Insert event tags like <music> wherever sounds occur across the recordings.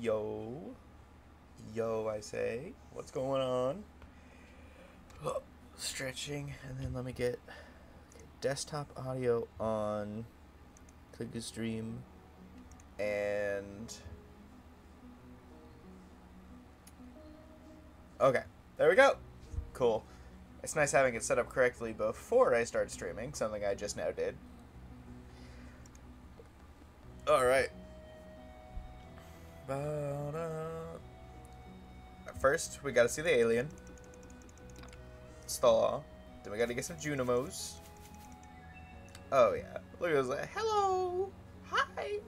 Yo. Yo, I say. What's going on? Oh, stretching, and then let me get desktop audio on. Click the stream. And. Okay, there we go. Cool. It's nice having it set up correctly before I start streaming, something I just now did. Alright. First, we gotta see the alien. Stall. Then we gotta get some Junimos. Oh yeah. Look at those. Hello! Hi!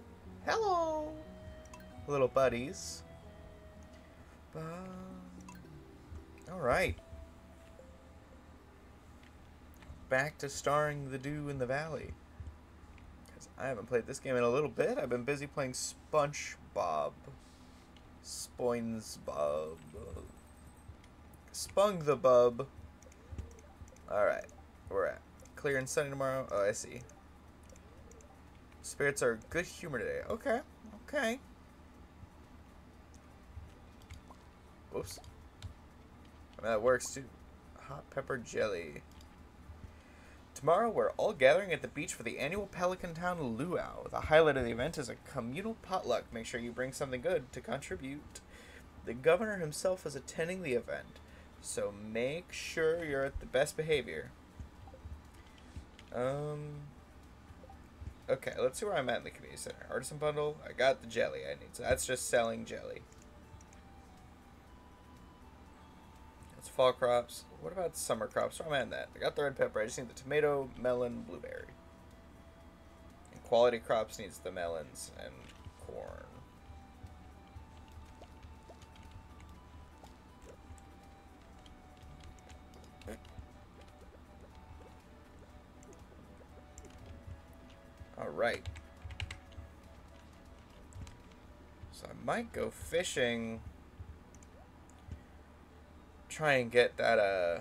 Hello! Little buddies. Alright. Back to starring the dew in the valley. Because I haven't played this game in a little bit. I've been busy playing SpongeBob. SpongeBob. Spung the bub. Alright. We're at? Clear and sunny tomorrow. Oh, I see. Spirits are good humor today. Okay. Okay. Whoops. That works too. Hot pepper jelly. Tomorrow, we're all gathering at the beach for the annual Pelican Town Luau. The highlight of the event is a communal potluck. Make sure you bring something good to contribute. The governor himself is attending the event, so make sure you're at the best behavior. Um. Okay, let's see where I'm at in the community center. Artisan bundle. I got the jelly I need. So that's just selling jelly. Fall crops. What about summer crops? Where am I at that? I got the red pepper. I just need the tomato, melon, blueberry. And quality crops needs the melons and corn. Alright. So I might go fishing. Try and get that, uh...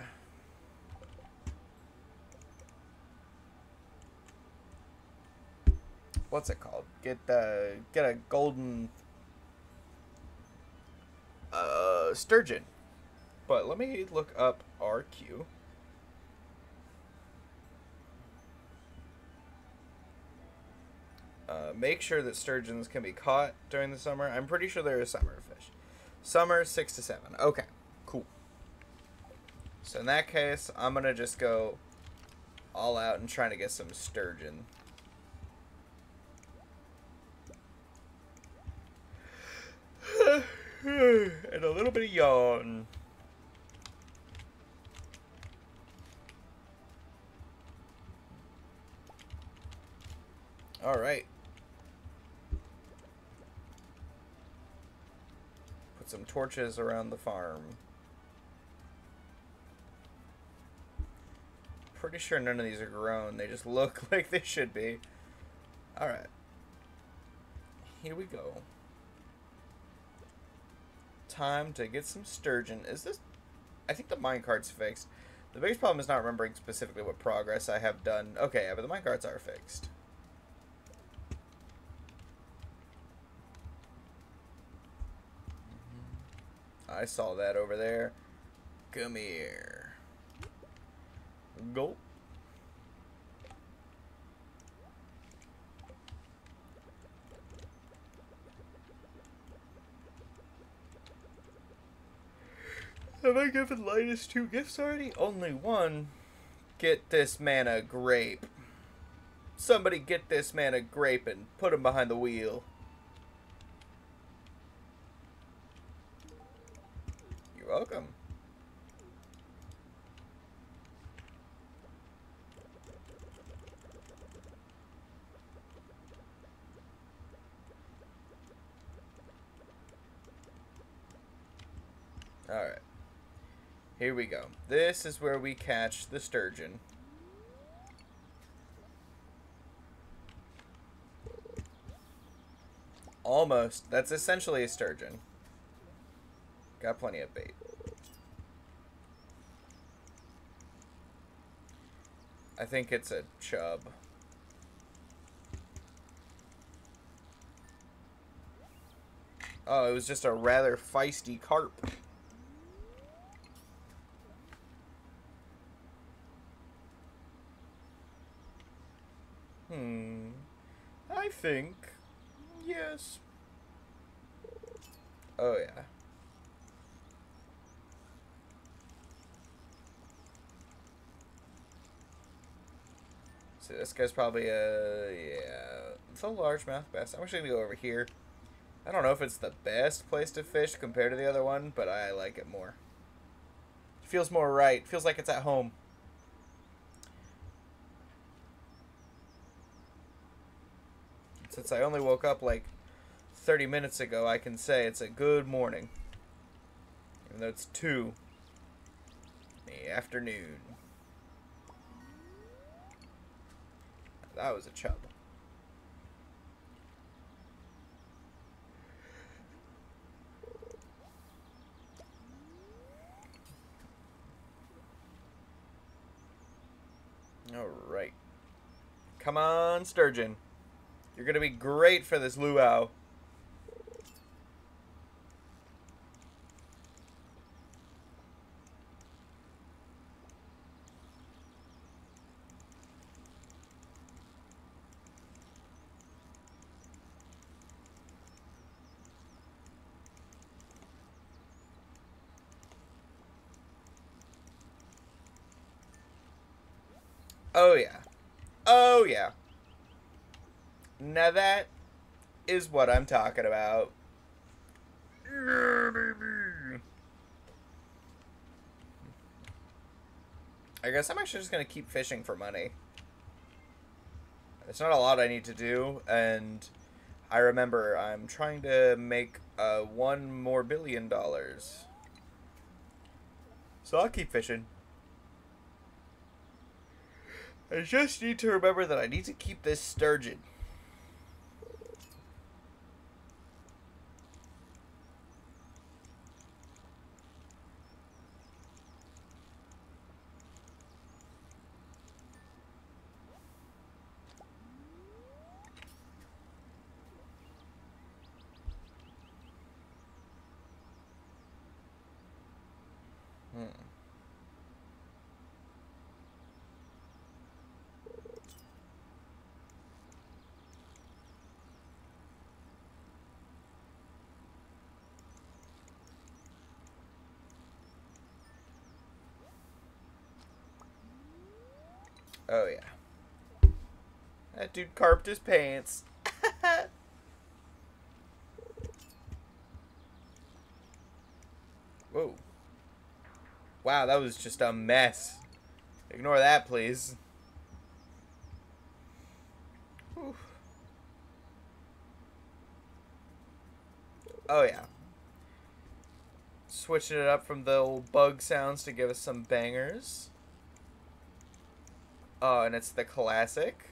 What's it called? Get the get a golden uh sturgeon. But let me look up RQ. Uh, make sure that sturgeons can be caught during the summer. I'm pretty sure they're a summer fish. Summer, 6 to 7. Okay. So in that case, I'm going to just go all out and trying to get some sturgeon. <sighs> and a little bit of yawn. All right. Put some torches around the farm. Pretty sure none of these are grown. They just look <laughs> like they should be. Alright. Here we go. Time to get some sturgeon. Is this... I think the minecart's fixed. The biggest problem is not remembering specifically what progress I have done. Okay, yeah, but the minecarts are fixed. Mm-hmm. I saw that over there. Come here. Go. Have I given Linus two gifts already? Only one. Get this man a grape. Somebody get this man a grape and put him behind the wheel. You're welcome. Alright. Here we go. This is where we catch the sturgeon. Almost. That's essentially a sturgeon. Got plenty of bait. I think it's a chub. Oh, it was just a rather feisty carp. Hmm. I think. Yes. Oh, yeah. So this guy's probably a yeah, it's a largemouth bass. I'm actually gonna go over here. I don't know if it's the best place to fish compared to the other one, but I like it more. It feels more right. feels like it's at home. Since I only woke up like 30 minutes ago, I can say it's a good morning. Even though it's 2 in the afternoon. That was a chub. Alright. Come on, sturgeon. You're going to be great for this luau. Oh, yeah. Oh, yeah. Now that is what I'm talking about. Yeah, baby. I guess I'm actually just going to keep fishing for money. It's not a lot I need to do, and I remember I'm trying to make uh, one more billion dollars. So I'll keep fishing. I just need to remember that I need to keep this sturgeon. Oh, yeah. That dude carped his pants. <laughs> Whoa. Wow, that was just a mess. Ignore that, please. Whew. Oh, yeah. Switching it up from the old bug sounds to give us some bangers. Oh, and it's the classic.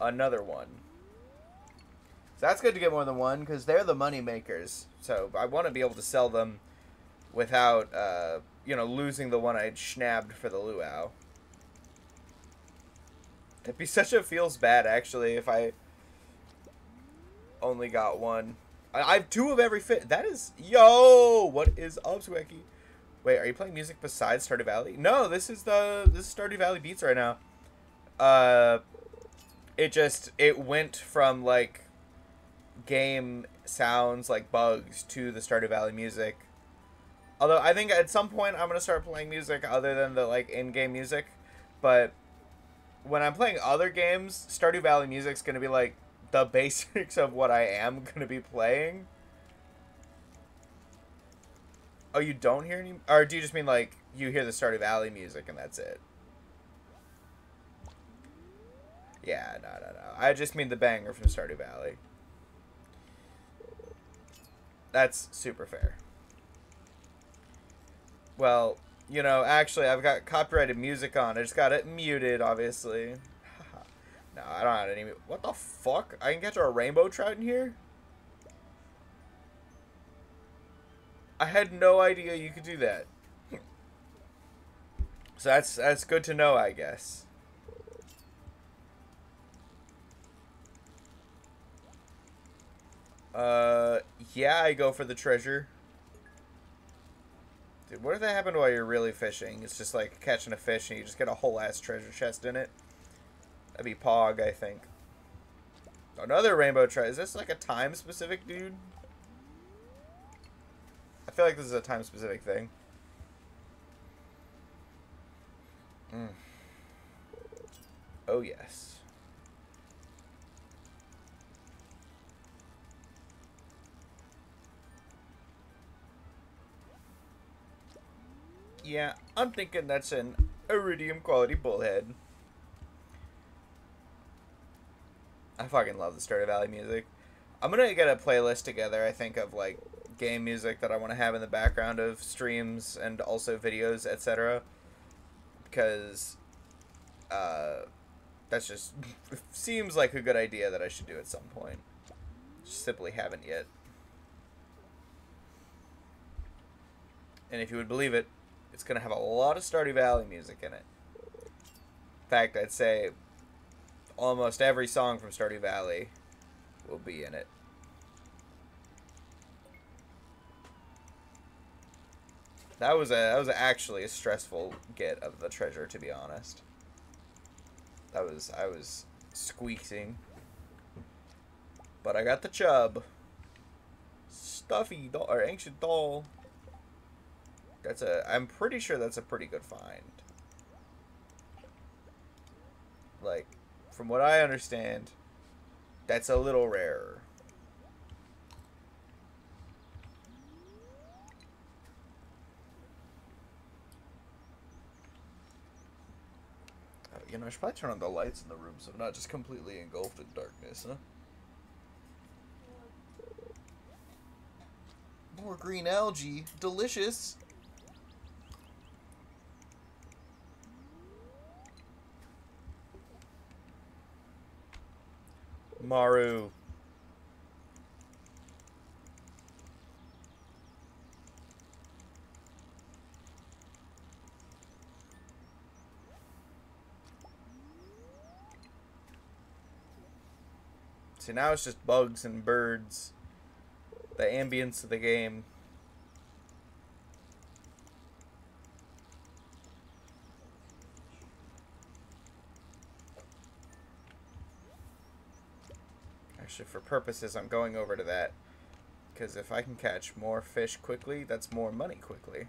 Another one. So that's good to get more than one because they're the money makers. So I want to be able to sell them without, uh, you know, losing the one I schnabbed for the luau. It'd be such a feels bad actually if I only got one. I have two of every fit. That is, yo, what is up, Swacky? Wait, are you playing music besides Stardew Valley? No, this is the this is Stardew Valley beats right now. Uh, it just it went from like game sounds like bugs to the Stardew Valley music. Although I think at some point I'm gonna start playing music other than the like in-game music, but when I'm playing other games, Stardew Valley music's gonna be like the basics of what I am going to be playing. Oh, you don't hear any? Or do you just mean like you hear the Stardew Valley music and that's it? Yeah, no, no, no. I just mean the banger from Stardew Valley. That's super fair. Well, you know, actually, I've got copyrighted music on. I just got it muted, obviously. No, I don't have any. What the fuck? I can catch a rainbow trout in here? I had no idea you could do that. So that's that's good to know, I guess. Uh, yeah, I go for the treasure. Dude, what if that happened while you're really fishing? It's just like catching a fish and you just get a whole ass treasure chest in it. That'd be Pog, I think. Another rainbow treasure. Is this like a time specific dude? I feel like this is a time specific thing. Mm. Oh, yes. Yeah, I'm thinking that's an iridium quality bullhead. I fucking love the Stardew Valley music. I'm gonna get a playlist together, I think, of like game music that I want to have in the background of streams and also videos, etc. Because uh, that's just <laughs> seems like a good idea that I should do at some point. Just simply haven't yet. And if you would believe it, it's to have a lot of Stardew Valley music in it. In fact, I'd say almost every song from Stardew Valley will be in it. That was a that was actually a stressful get of the treasure, to be honest. That was I was squeaking, but I got the chub. Stuffy doll or ancient doll. That's a. I'm pretty sure that's a pretty good find. Like, from what I understand, that's a little rarer. Uh, you know, I should probably turn on the lights in the room so I'm not just completely engulfed in darkness, huh? More green algae. Delicious. Maru. See, now it's just bugs and birds. The ambience of the game. For purposes, I'm going over to that. Because if I can catch more fish quickly, that's more money quickly.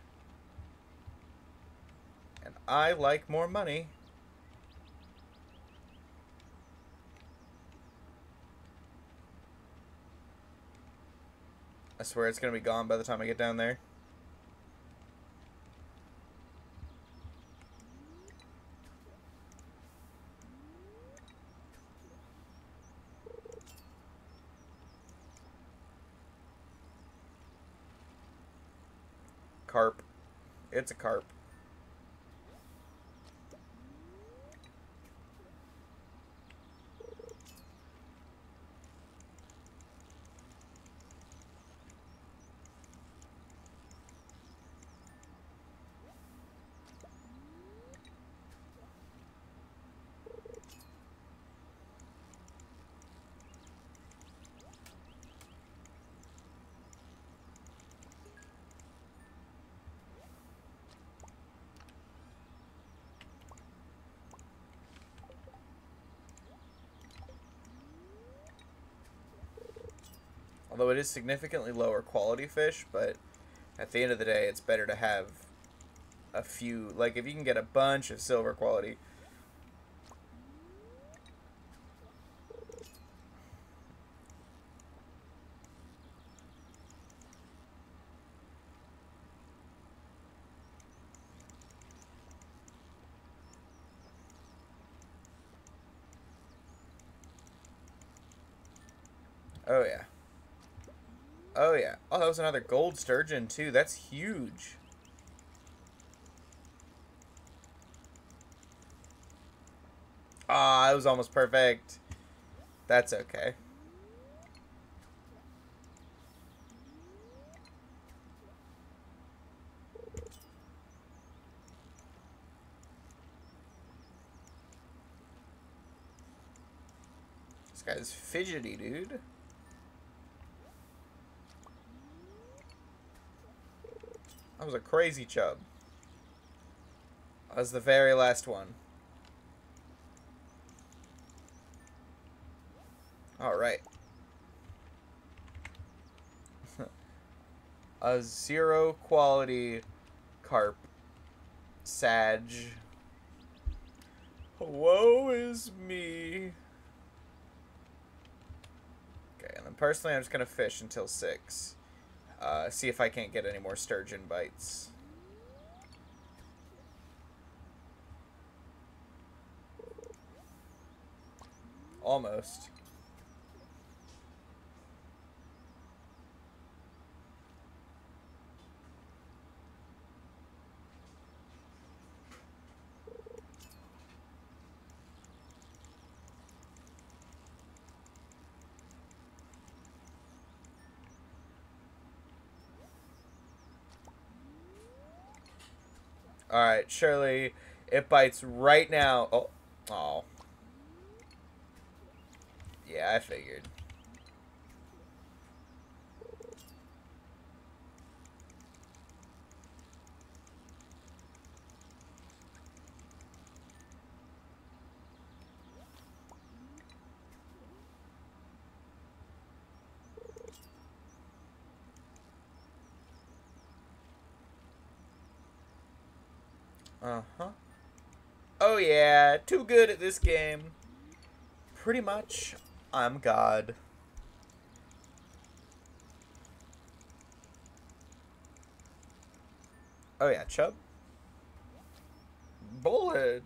And I like more money. I swear it's going to be gone by the time I get down there. Carp. It's a carp. It is significantly lower quality fish, but at the end of the day, it's better to have a few. Like, if you can get a bunch of silver quality. was another gold sturgeon, too. That's huge. Ah, oh, it was almost perfect. That's okay. This guy's fidgety, dude. That was a crazy chub. That was the very last one. Alright. <laughs> a zero quality carp. Sag. Woe is me. Okay, and then personally I'm just going to fish until 6. Uh, see if I can't get any more sturgeon bites. Almost. Alright, Shirley, it bites right now. Oh. Oh. Yeah, I figured. Uh-huh. Oh yeah, too good at this game. Pretty much, I'm God. Oh yeah, Chub. Bullhead.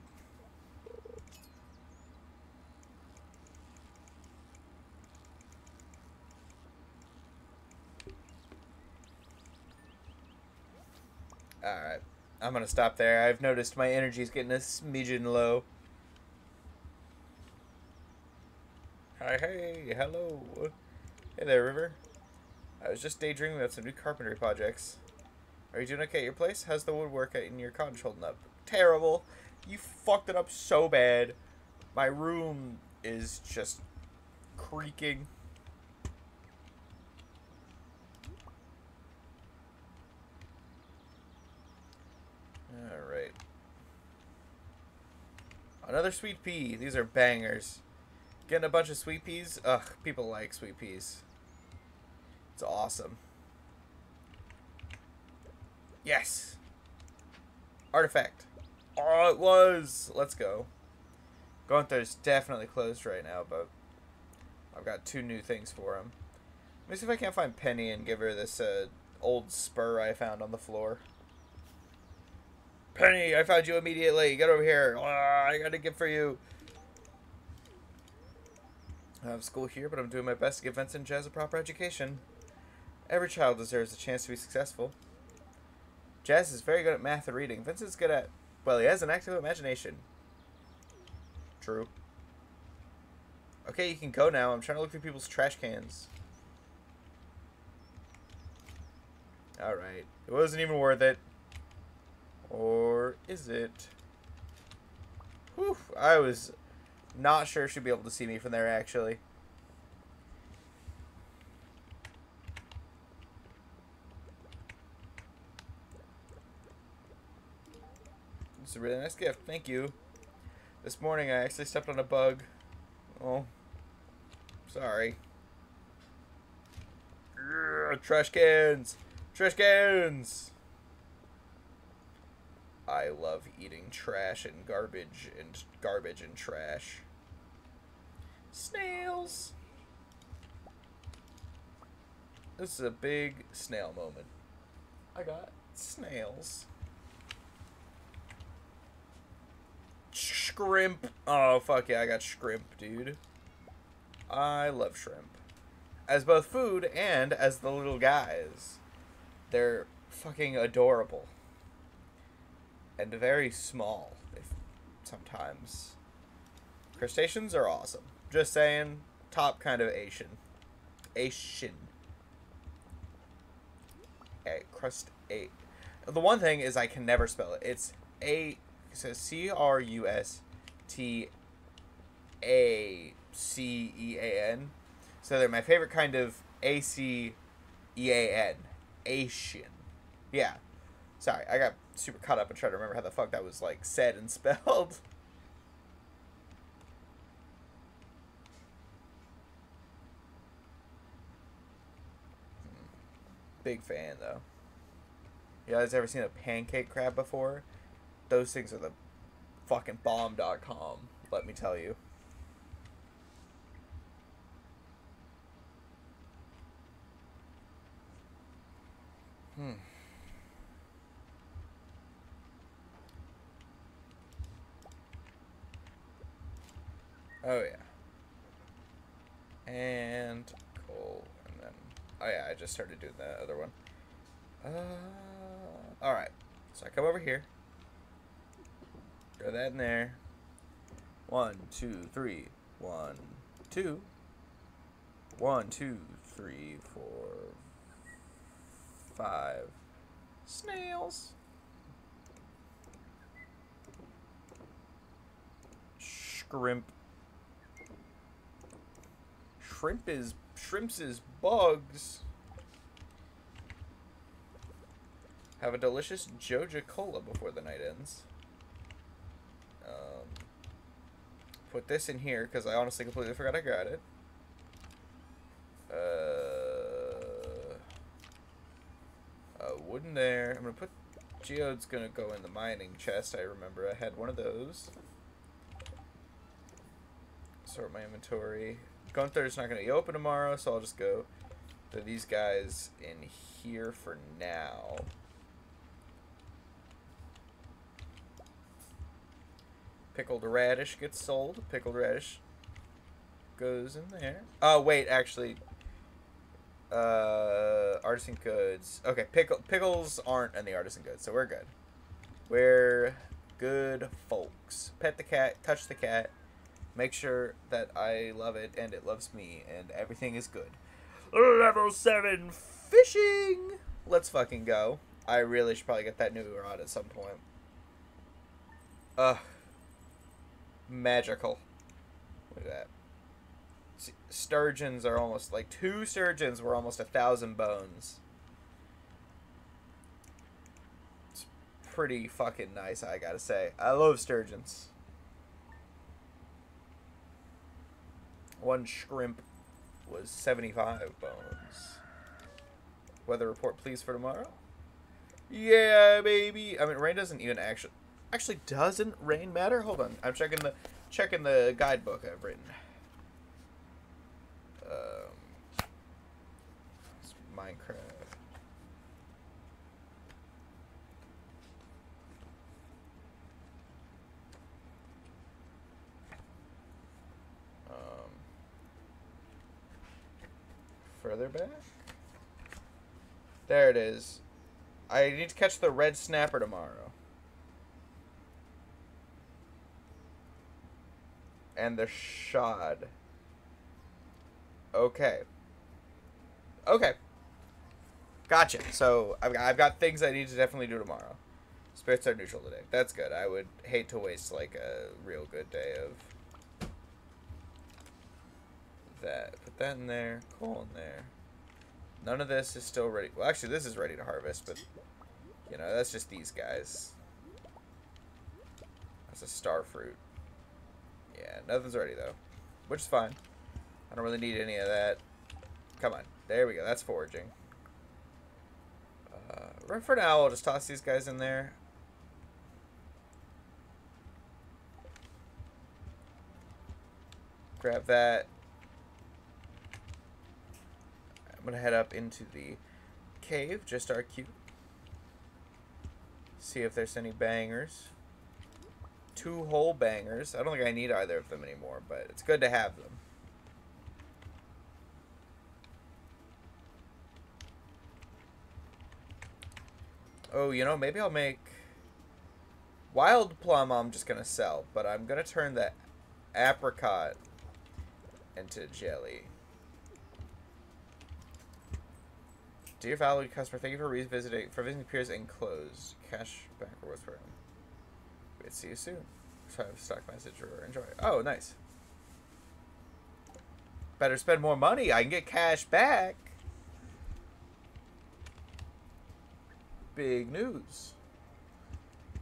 Alright. I'm gonna stop there. I've noticed my energy's getting a smidgen low. Hey, hello. Hey there, River. I was just daydreaming about some new carpentry projects. Are you doing okay at your place? How's the woodwork in your cottage holding up? Terrible. You fucked it up so bad. My room is just creaking. Alright. Another sweet pea. These are bangers. Getting a bunch of sweet peas. Ugh, people like sweet peas. It's awesome. Yes! Artifact. Oh, it was! Let's go. is definitely closed right now, but I've got two new things for him. Let me see if I can't find Penny and give her this uh, old spur I found on the floor. Penny, I found you immediately. Get over here. Ah, I got a gift for you. School here, but I'm doing my best to give Vincent Jas a proper education. Every child deserves a chance to be successful. Jas is very good at math and reading. Vincent's good at, well, he has an active imagination. True. Okay, you can go now. I'm trying to look through people's trash cans. Alright. It wasn't even worth it. Or is it? Whew, I was not sure she'd be able to see me from there, actually. It's a really nice gift. Thank you. This morning I actually stepped on a bug. Oh. Sorry. Trash cans! Trash cans! I love eating trash and garbage and garbage and trash. Snails! This is a big snail moment. I got snails. Shrimp. Oh, fuck yeah, I got shrimp, dude. I love shrimp. As both food and as the little guys. They're fucking adorable and very small sometimes. Crustaceans are awesome. Just saying, top kind of Asian. Asian. A crust a. The one thing is I can never spell it. It's a. Says C R U S T A C E A N. So they're my favorite kind of A C E A N. Asian. Yeah. Sorry, I got super caught up and trying to remember how the fuck that was like said and <laughs> spelled. Big fan though. You guys ever seen a pancake crab before? Those things are the fucking bomb.com, let me tell you. Hmm. Oh yeah. And coal, oh yeah, I just started doing the other one. Uh, all right. So I come over here. Throw that in there. One, two, three. One, two. One, two, three, four, five. Snails. Shrimp. Shrimp is shrimps is bugs. Have a delicious Joja Cola before the night ends. Um, put this in here because I honestly completely forgot I got it. Uh, uh, wooden there. I'm gonna put geode's gonna go in the mining chest. I remember I had one of those. Sort my inventory. Gunther's not gonna be open tomorrow, so I'll just go to these guys in here for now. Pickled radish gets sold. Pickled radish goes in there. Oh, wait, actually. Uh, artisan goods. Okay, pickle, pickles aren't in the artisan goods, so we're good. We're good folks. Pet the cat, touch the cat, make sure that I love it and it loves me, and everything is good. Level 7 fishing! Let's fucking go. I really should probably get that new rod at some point. Ugh magical. Look at that. See, sturgeons are almost like two sturgeons were almost a thousand bones. It's pretty fucking nice, I gotta say. I love sturgeons. One shrimp was 75 bones. Weather report, please, for tomorrow. Yeah, baby. I mean, rain doesn't even actually Actually, doesn't rain matter? Hold on. I'm checking the checking the guidebook I've written. Um, Minecraft. Um, further back. There it is. I need to catch the red snapper tomorrow. and the shad. Okay. Okay. Gotcha. So I've got, I've got things I need to definitely do tomorrow. Spirits are neutral today. That's good. I would hate to waste like a real good day of that. Put that in there. Coal in there. None of this is still ready. Well, actually, this is ready to harvest, but you know, that's just these guys. That's a star fruit. Yeah, nothing's ready though, which is fine. I don't really need any of that. Come on. There we go. That's foraging. Uh, right for now, I'll just toss these guys in there. Grab that. I'm going to head up into the cave, just our cute. See if there's any bangers two whole bangers. I don't think I need either of them anymore, but it's good to have them. Oh, you know, maybe I'll make... Wild plum I'm just going to sell, but I'm going to turn the apricot into jelly. Dear valued customer, thank you for revisiting for visiting Pierre's enclosed. Cash back what's for him. See you soon. So I have stock message or enjoy. Oh, nice. Better spend more money. I can get cash back. Big news.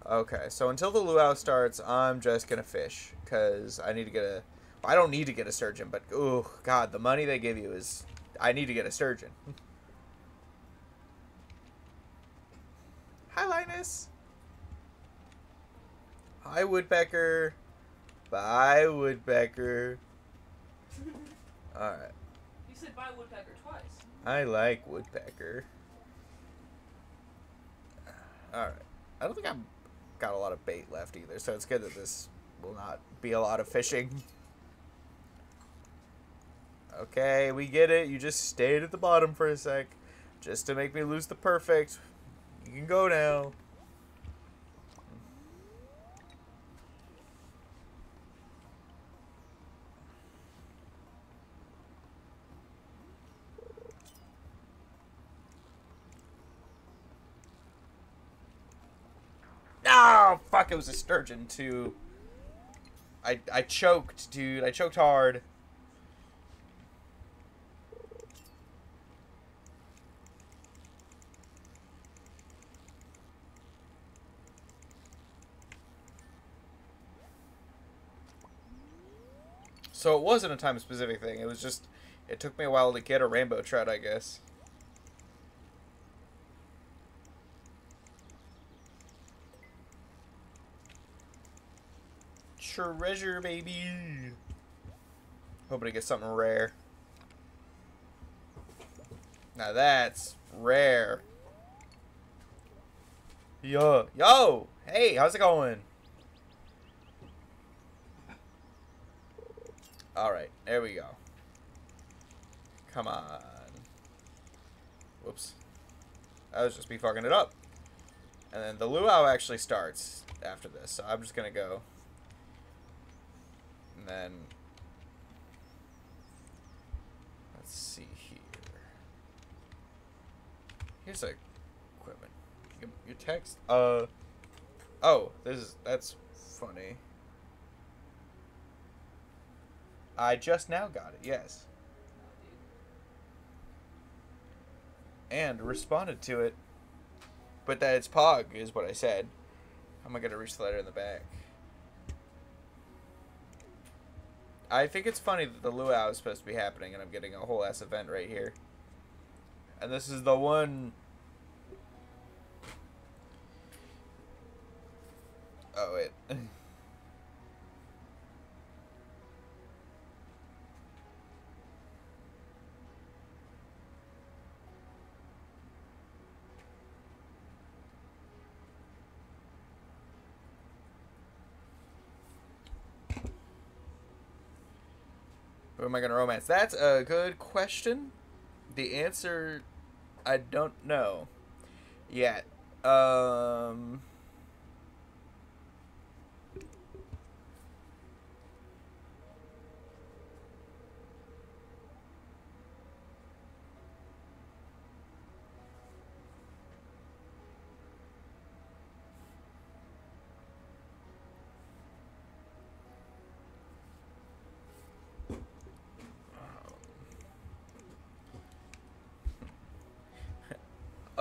Okay, so until the luau starts, I'm just gonna fish because I need to get a. I don't need to get a sturgeon, but oh god, the money they give you is. I need to get a sturgeon. <laughs> Hi, Linus. Hi, Woodpecker. Bye, Woodpecker. Alright. You said bye woodpecker twice. I like Woodpecker. Alright. I don't think I've got a lot of bait left either, so it's good that this will not be a lot of fishing. Okay, we get it. You just stayed at the bottom for a sec. Just to make me lose the perfect. You can go now. Oh, fuck, it was a sturgeon, too. I, I choked, dude. I choked hard. So it wasn't a time specific thing. It was just, it took me a while to get a rainbow trout, I guess. Treasure, baby. Hoping to get something rare. Now that's rare. Yo, yo, hey, how's it going? Alright, there we go. Come on. Whoops. I was just be fucking it up. And then the luau actually starts after this, so I'm just gonna go. And then... Let's see here. Here's a equipment. Your, your text? Uh... Oh, this is... That's funny. I just now got it, yes. And responded to it. But that it's Pog is what I said. How am I going to reach the letter in the back? I think it's funny that the luau is supposed to be happening and I'm getting a whole ass event right here. And this is the one... Oh, wait. <laughs> Who am I going to romance? That's a good question. The answer, I don't know yet. Um.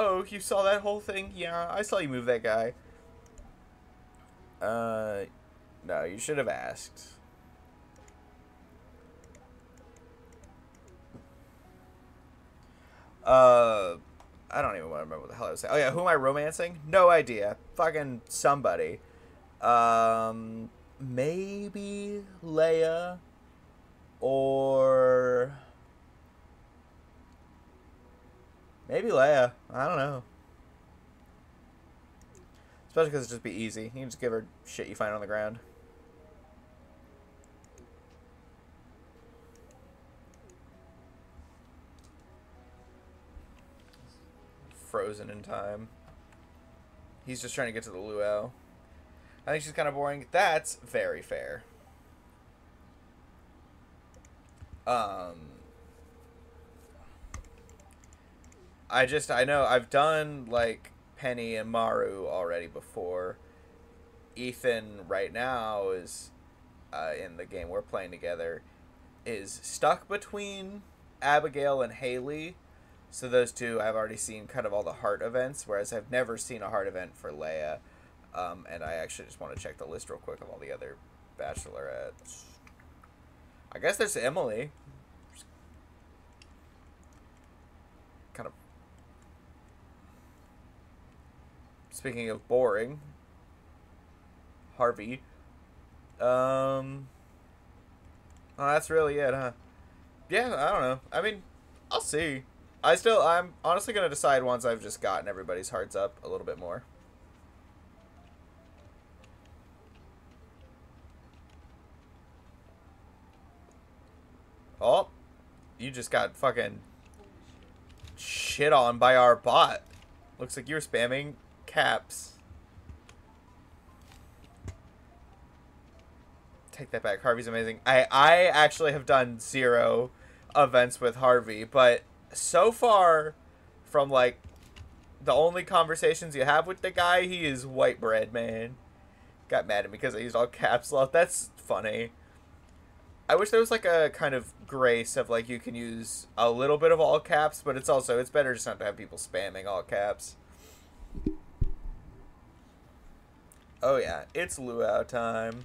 Oh, you saw that whole thing? Yeah, I saw you move that guy. Uh, no, you should have asked. Uh, I don't even remember what the hell I was saying. Oh yeah, who am I romancing? No idea. Fucking somebody. Um, maybe Leah or maybe Leah. I don't know. Especially because it'd just be easy. You can just give her shit you find on the ground. Frozen in time. He's just trying to get to the luau. I think she's kind of boring. That's very fair. Um, I just I know I've done like Penny and Maru already before. Ethan right now is uh, in the game we're playing together, is stuck between Abigail and Haley. So those two, I've already seen kind of all the heart events, whereas I've never seen a heart event for Leah. Um, and I actually just want to check the list real quick of all the other bachelorettes. I guess there's Emily. Kind of. Speaking of boring, Harvey. Um. Oh, that's really it, huh? Yeah, I don't know. I mean, I'll see. I still, I'm honestly gonna decide once I've just gotten everybody's hearts up a little bit more. Oh, you just got fucking shit on by our bot. Looks like you were spamming caps. Take that back. Harvey's amazing. I I actually have done zero events with Harvey, but so far from like the only conversations you have with the guy, he is white bread, man. Got mad at me because I used all caps lock. That's funny. I wish there was like a kind of grace of like you can use a little bit of all caps, but it's also it's better just not to have people spamming all caps. Oh yeah, it's luau time.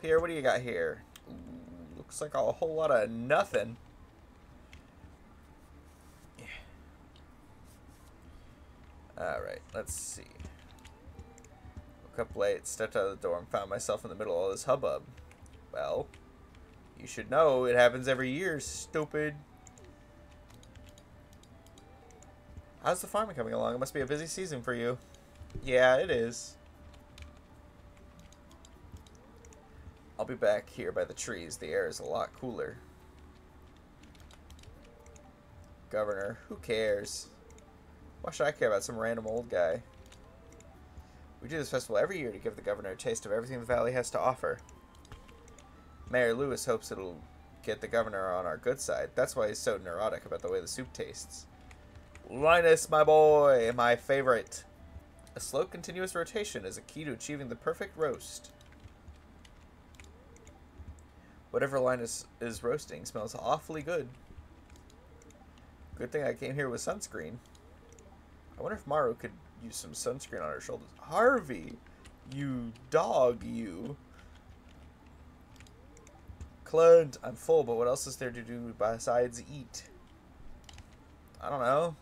Pierre, what do you got here? Looks like a whole lot of nothing. Yeah. All right, let's see. Woke up late, stepped out of the door, and found myself in the middle of all this hubbub. Well. You should know it happens every year, stupid. How's the farming coming along? It must be a busy season for you. Yeah, it is. I'll be back here by the trees. The air is a lot cooler. Governor, who cares? Why should I care about some random old guy? We do this festival every year to give the governor a taste of everything the valley has to offer. Mayor Lewis hopes it'll get the governor on our good side. That's why he's so neurotic about the way the soup tastes. Linus, my boy, my favorite. A slow, continuous rotation is a key to achieving the perfect roast. Whatever Linus is roasting smells awfully good. Good thing I came here with sunscreen. I wonder if Maru could use some sunscreen on her shoulders. Harvey! You dog, you. Clint, I'm full, but what else is there to do besides eat? I don't know.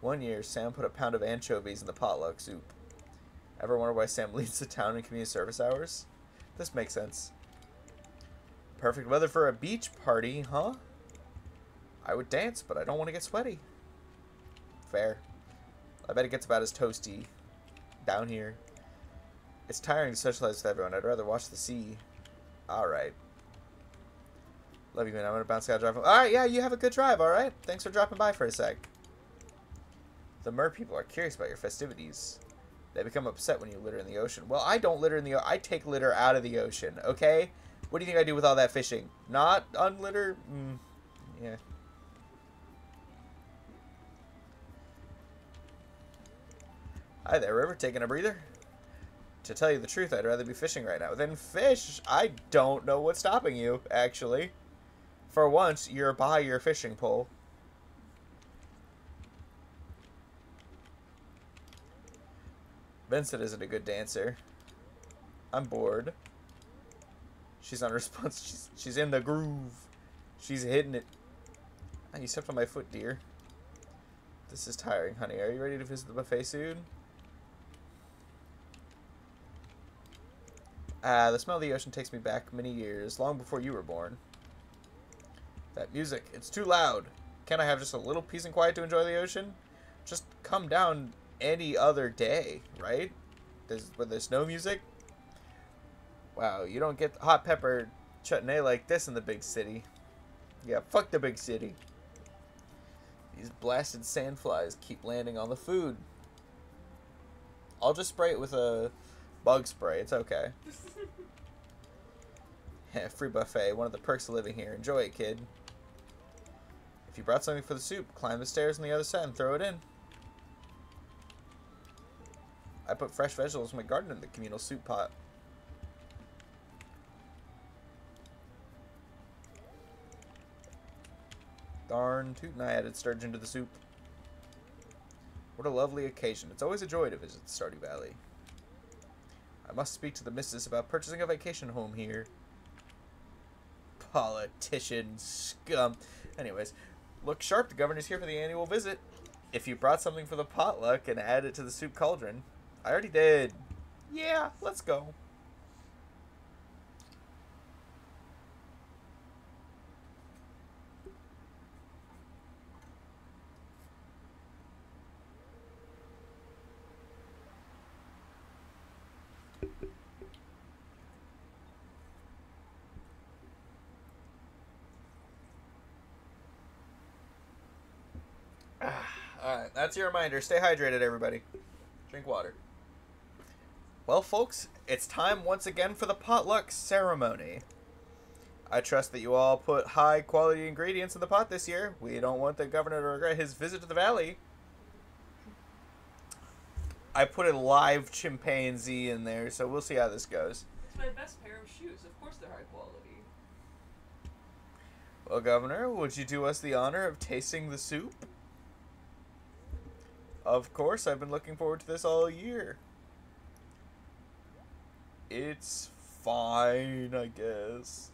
One year, Sam put a pound of anchovies in the potluck soup. Ever wonder why Sam <laughs> leads the town in community service hours? This makes sense. Perfect weather for a beach party, huh? I would dance, but I don't want to get sweaty. Fair. I bet it gets about as toasty down here. It's tiring to socialize with everyone. I'd rather watch the sea. Alright. Love you, man. I'm gonna bounce out drive. Alright, yeah, you have a good drive, alright? Thanks for dropping by for a sec. The mer people are curious about your festivities. They become upset when you litter in the ocean. Well, I don't litter in the I take litter out of the ocean, okay? What do you think I do with all that fishing? Not unlitter? Mm, yeah. Hi there, River. Taking a breather? To tell you the truth, I'd rather be fishing right now than fish. I don't know what's stopping you, actually. For once, you're by your fishing pole. Vincent isn't a good dancer. I'm bored. She's on <laughs> response. She's, she's in the groove. She's hitting it. Oh, you stepped on my foot, dear. This is tiring, honey. Are you ready to visit the buffet soon? Ah, the smell of the ocean takes me back many years, long before you were born. That music, it's too loud. Can't I have just a little peace and quiet to enjoy the ocean? Just come down any other day, right? There's, where there's no music? Wow, you don't get hot pepper chutney like this in the big city. Yeah, fuck the big city. These blasted sandflies keep landing on the food. I'll just spray it with a bug spray. It's okay. <laughs> Yeah, free buffet. One of the perks of living here. Enjoy it, kid. If you brought something for the soup, climb the stairs on the other side and throw it in. I put fresh vegetables from my garden in the communal soup pot. Darn tootin' I added sturgeon to the soup. What a lovely occasion. It's always a joy to visit the Stardew Valley. I must speak to the missus about purchasing a vacation home here. Politician scum. Anyways, look sharp. The governor's here for the annual visit. If you brought something for the potluck and add it to the soup cauldron. I already did. Yeah, let's go. Alright, that's your reminder. Stay hydrated, everybody. Drink water. Well, folks, it's time once again for the potluck ceremony. I trust that you all put high quality ingredients in the pot this year. We don't want the governor to regret his visit to the valley. I put a live chimpanzee in there, so we'll see how this goes. It's my best pair of shoes. Of course they're high quality. Well, Governor, would you do us the honor of tasting the soup? Of course, I've been looking forward to this all year. It's fine, I guess.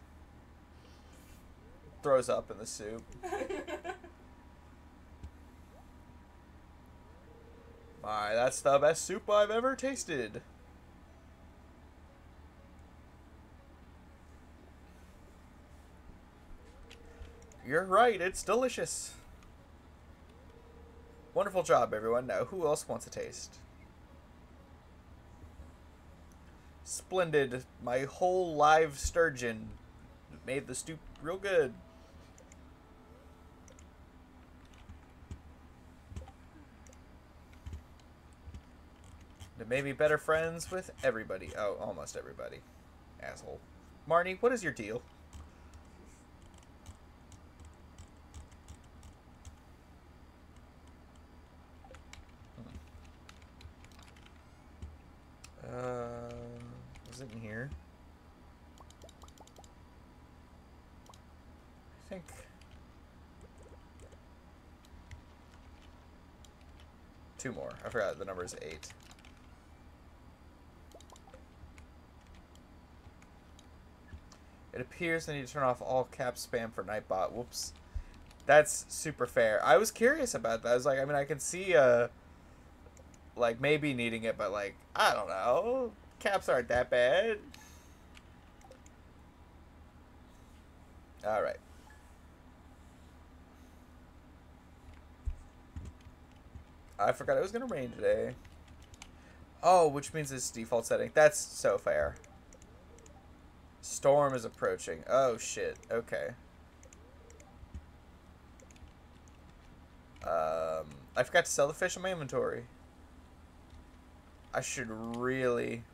Throws up in the soup. <laughs> My, that's the best soup I've ever tasted. You're right, it's delicious. Wonderful job, everyone. Now, who else wants a taste? Splendid. My whole live sturgeon made the stew real good. Maybe better friends with everybody. Oh, almost everybody. Asshole. Marnie, what is your deal? Uh, is it in here? I think. Two more. I forgot the number is eight. It appears I need to turn off all cap spam for Nightbot. Whoops. That's super fair. I was curious about that. I was like, I mean, I can see, uh, like, maybe needing it, but, like, I don't know. Caps aren't that bad. Alright. I forgot it was going to rain today. Oh, which means it's default setting. That's so fair. Storm is approaching. Oh, shit. Okay. Um, I forgot to sell the fish in my inventory. I should really...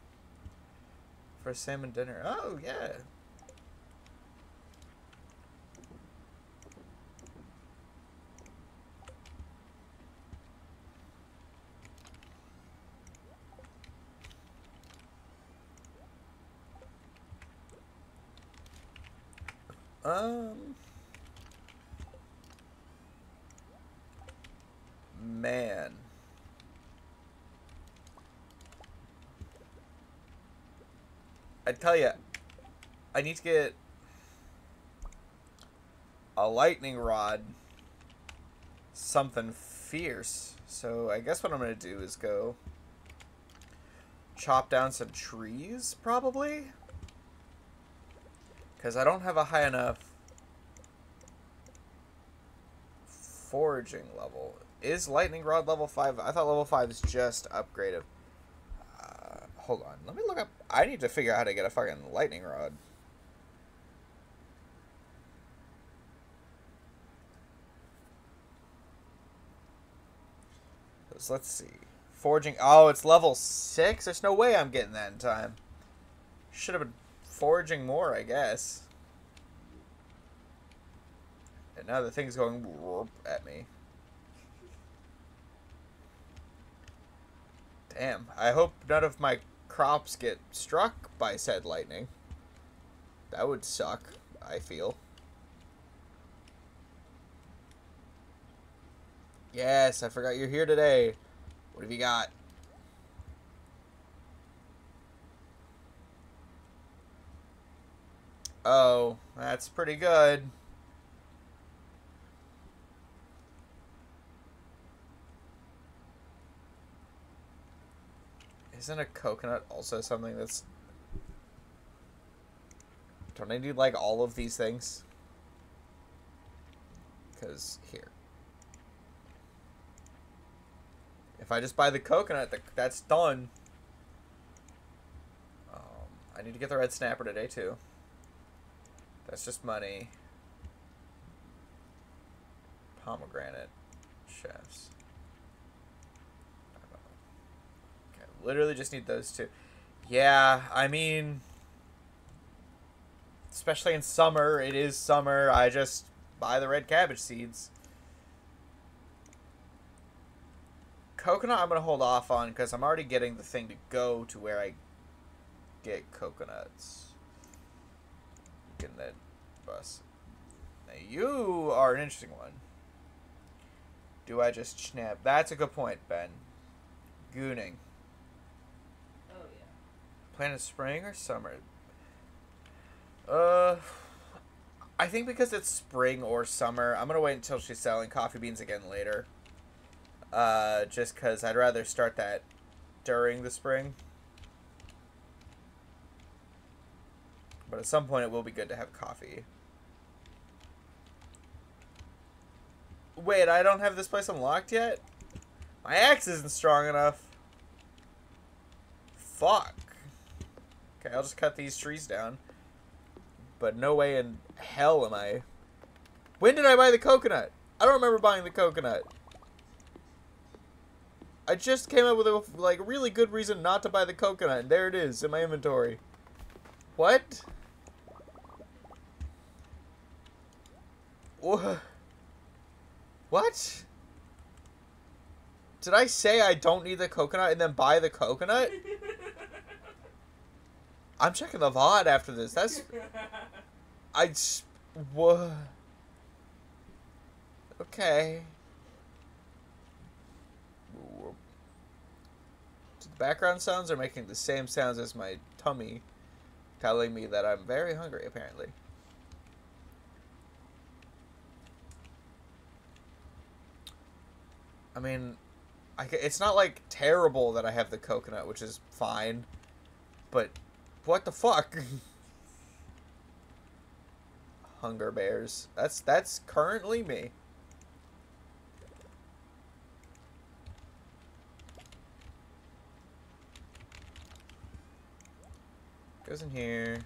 For salmon dinner. Oh, yeah. Um... Man. I tell you, I need to get a lightning rod, something fierce. So I guess what I'm gonna do is go chop down some trees, probably, because I don't have a high enough foraging level. Is lightning rod level five? I thought level five is just upgraded. Uh, hold on, let me look up. I need to figure out how to get a fucking lightning rod. So let's see. Forging. Oh, it's level six. There's no way I'm getting that in time. Should have been foraging more, I guess. And now the thing's going at me. Damn. I hope none of my crops get struck by said lightning. That would suck, I feel. Yes, I forgot you're here today. What have you got? Oh, that's pretty good. Isn't a coconut also something that's... Don't I need, like, all of these things? Because, here. If I just buy the coconut, th- that's done. Um, I need to get the red snapper today, too. That's just money. Pomegranate. Chefs. Okay, literally just need those two. Yeah, I mean... Especially in summer, it is summer, I just buy the red cabbage seeds. Coconut I'm going to hold off on because I'm already getting the thing to go to where I get coconuts. Getting that bus. Now you are an interesting one. Do I just snap? That's a good point, Ben. Gooning. Oh yeah. Planet spring or summer? Uh, I think because it's spring or summer, I'm gonna wait until she's selling coffee beans again later. Uh, just because I'd rather start that during the spring. But at some point, it will be good to have coffee. Wait, I don't have this place unlocked yet? My axe isn't strong enough. Fuck. Okay, I'll just cut these trees down. But no way in hell am I. When did I buy the coconut? I don't remember buying the coconut. I just came up with a like really good reason not to buy the coconut, and there it is in my inventory. What? Wha- What? Did I say I don't need the coconut and then buy the coconut? <laughs> I'm checking the VOD after this. That's <laughs> I just what? Okay. The background sounds are making the same sounds as my tummy, telling me that I'm very hungry. Apparently. I mean, I, it's not like terrible that I have the coconut, which is fine. But what the fuck? <laughs> Hunger bears. That's that's currently me. Goes in here.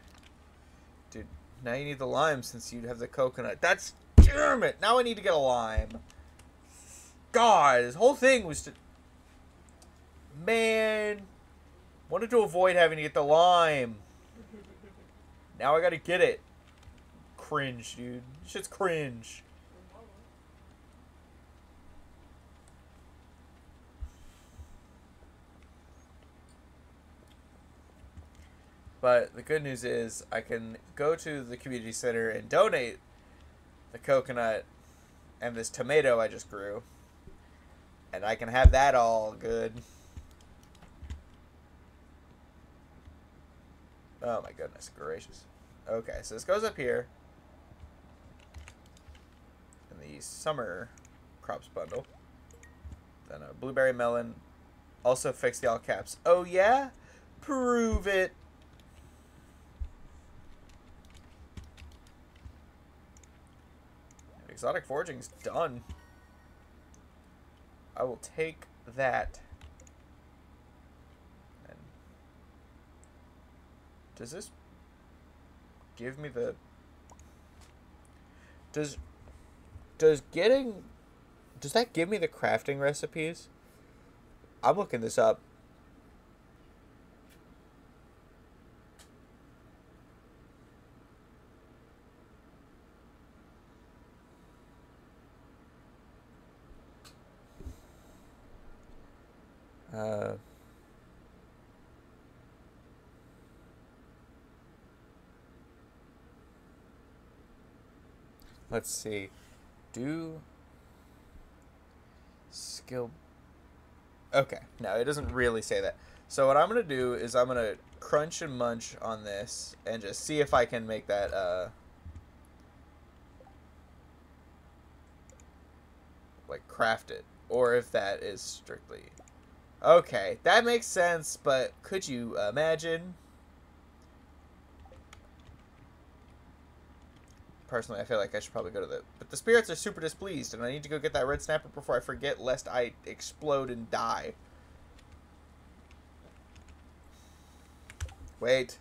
Dude, now you need the lime since you have the coconut. That's damn it. Now I need to get a lime. God, this whole thing was to Man wanted to avoid having to get the lime. Now I gotta get it. Cringe, dude. Shit's cringe. But the good news is I can go to the community center and donate the coconut and this tomato I just grew. And I can have that all good. Oh my goodness gracious. Okay, so this goes up here. In the summer crops bundle. Then a blueberry melon. Also fix the all caps. Oh yeah? Prove it. Exotic foraging's done. I will take that. And does this give me the does does getting does that give me the crafting recipes? I'm looking this up. Uh, let's see. Do skill. Okay, no, it doesn't really say that. So what I'm gonna do is I'm gonna crunch and munch on this and just see if I can make that uh like craft it or if that is strictly okay that makes sense but could you imagine personally i feel like i should probably go to the but the spirits are super displeased and i need to go get that red snapper before i forget lest i explode and die wait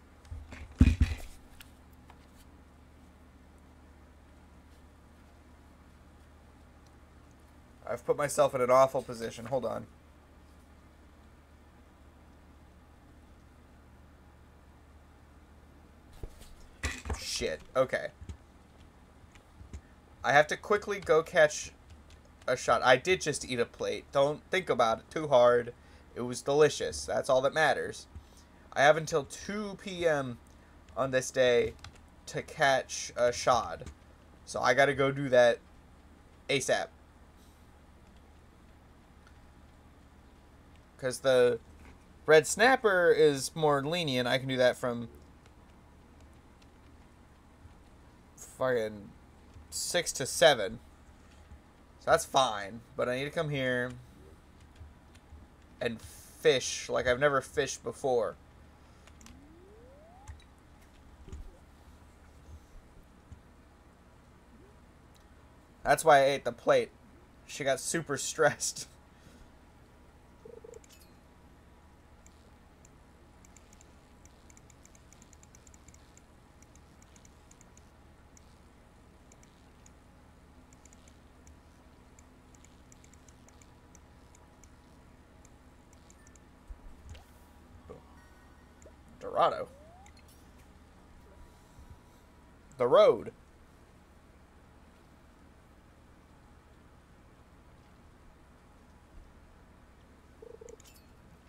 I've put myself in an awful position. Hold on. Shit. Okay. I have to quickly go catch a shad. I did just eat a plate. Don't think about it too hard. It was delicious. That's all that matters. I have until 2 p.m. on this day to catch a shad. So I gotta go do that ASAP. because the red snapper is more lenient. I can do that from fucking six to seven. So that's fine. But I need to come here and fish like I've never fished before. That's why I ate the plate. She got super <laughs> stressed. Dorado. The road.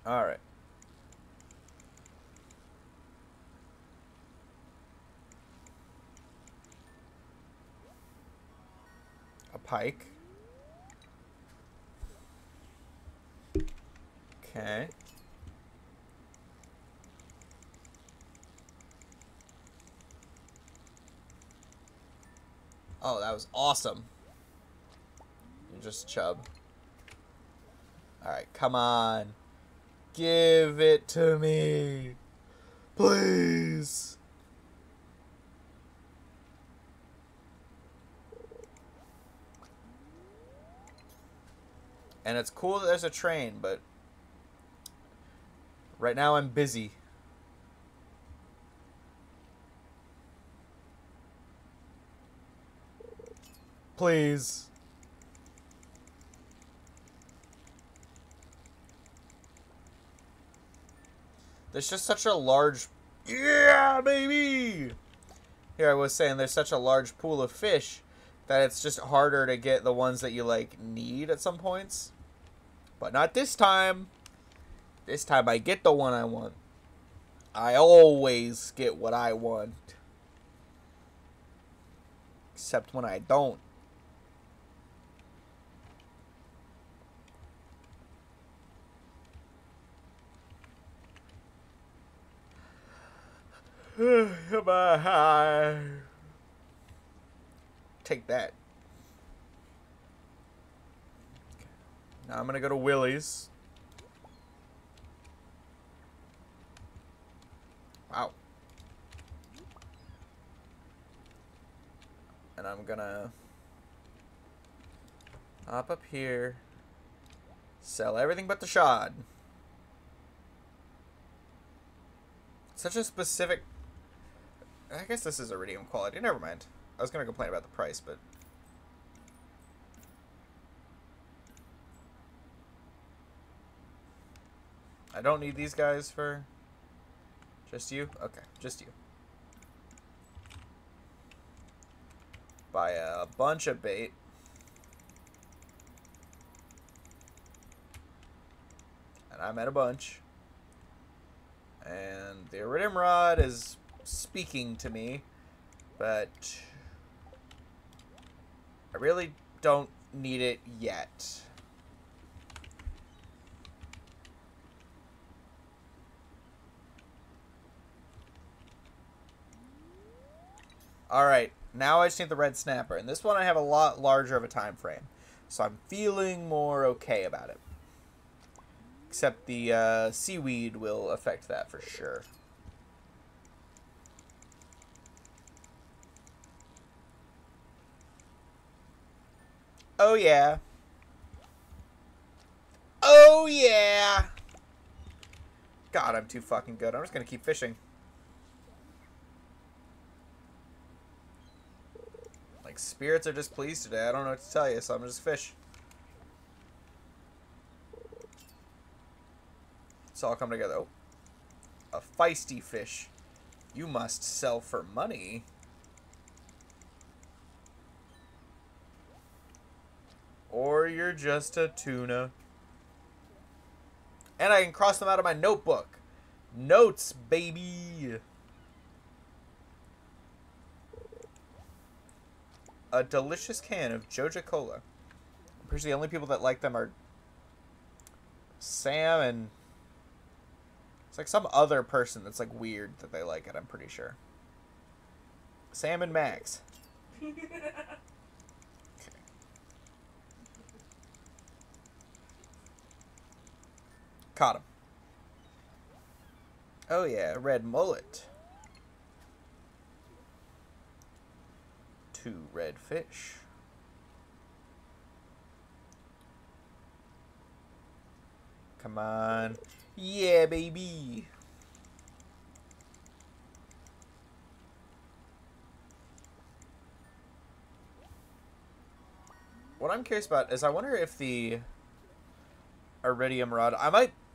All right. A pike. Okay. Oh, that was awesome. You're just chub. Alright, come on. Give it to me. Please. And it's cool that there's a train, but right now I'm busy. Please. There's just such a large... Yeah, baby! Here I was saying there's such a large pool of fish that it's just harder to get the ones that you, like, need at some points. But not this time. This time I get the one I want. I always get what I want. Except when I don't. <sighs> Take that. Now I'm gonna go to Willy's. Wow. And I'm gonna hop up here, sell everything but the shad. Such a specific I guess this is iridium quality. Never mind. I was going to complain about the price, but... I don't need these guys for... Just you? Okay, just you. Buy a bunch of bait. And I'm at a bunch. And the iridium rod is speaking to me, but I really don't need it yet. Alright, now I just need the red snapper. And this one I have a lot larger of a time frame. So I'm feeling more okay about it. Except the uh, seaweed will affect that for sure. Oh yeah. Oh yeah. God, I'm too fucking good. I'm just gonna keep fishing. Like spirits are just pleased today. I don't know what to tell you, so I'm just fish. It's all come together. Oh, a feisty fish. You must sell for money. Or you're just a tuna. And I can cross them out of my notebook. Notes, baby. A delicious can of Joja Cola. I'm pretty sure the only people that like them are Sam and it's like some other person that's like weird that they like it, I'm pretty sure. Sam and Max. <laughs> Caught him. Oh yeah, red mullet. Two red fish. Come on. Yeah, baby. What I'm curious about is I wonder if the iridium rod I might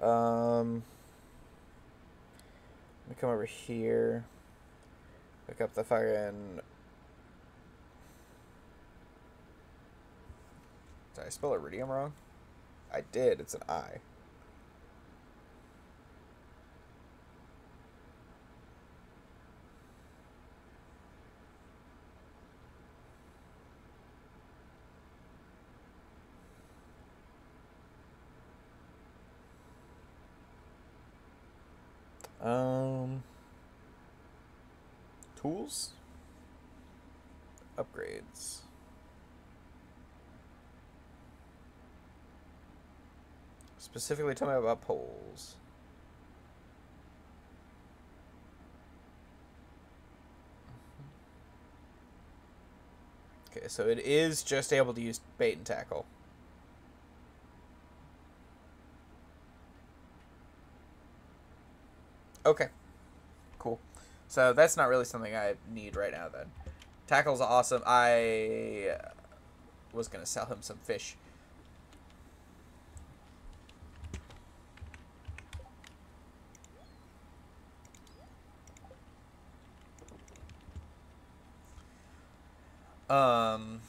Um, let me come over here. Pick up the fucking. Did I spell iridium wrong? I did. It's an I. Um, tools, upgrades. Specifically, tell me about poles. Okay, so it is just able to use bait and tackle. Okay. Cool. So that's not really something I need right now then. Tackle's awesome. I was going to sell him some fish. Um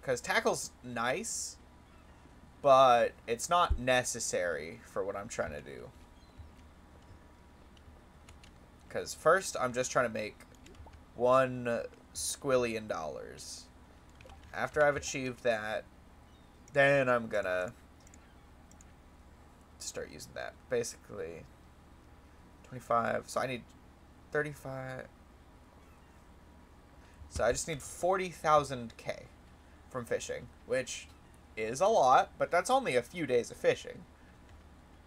cuz tackle's nice but it's not necessary for what I'm trying to do. Because first, I'm just trying to make one squillion dollars. After I've achieved that, then I'm gonna start using that. Basically, 25. So I need 35. So I just need 40,000k from fishing, which is a lot, but that's only a few days of fishing.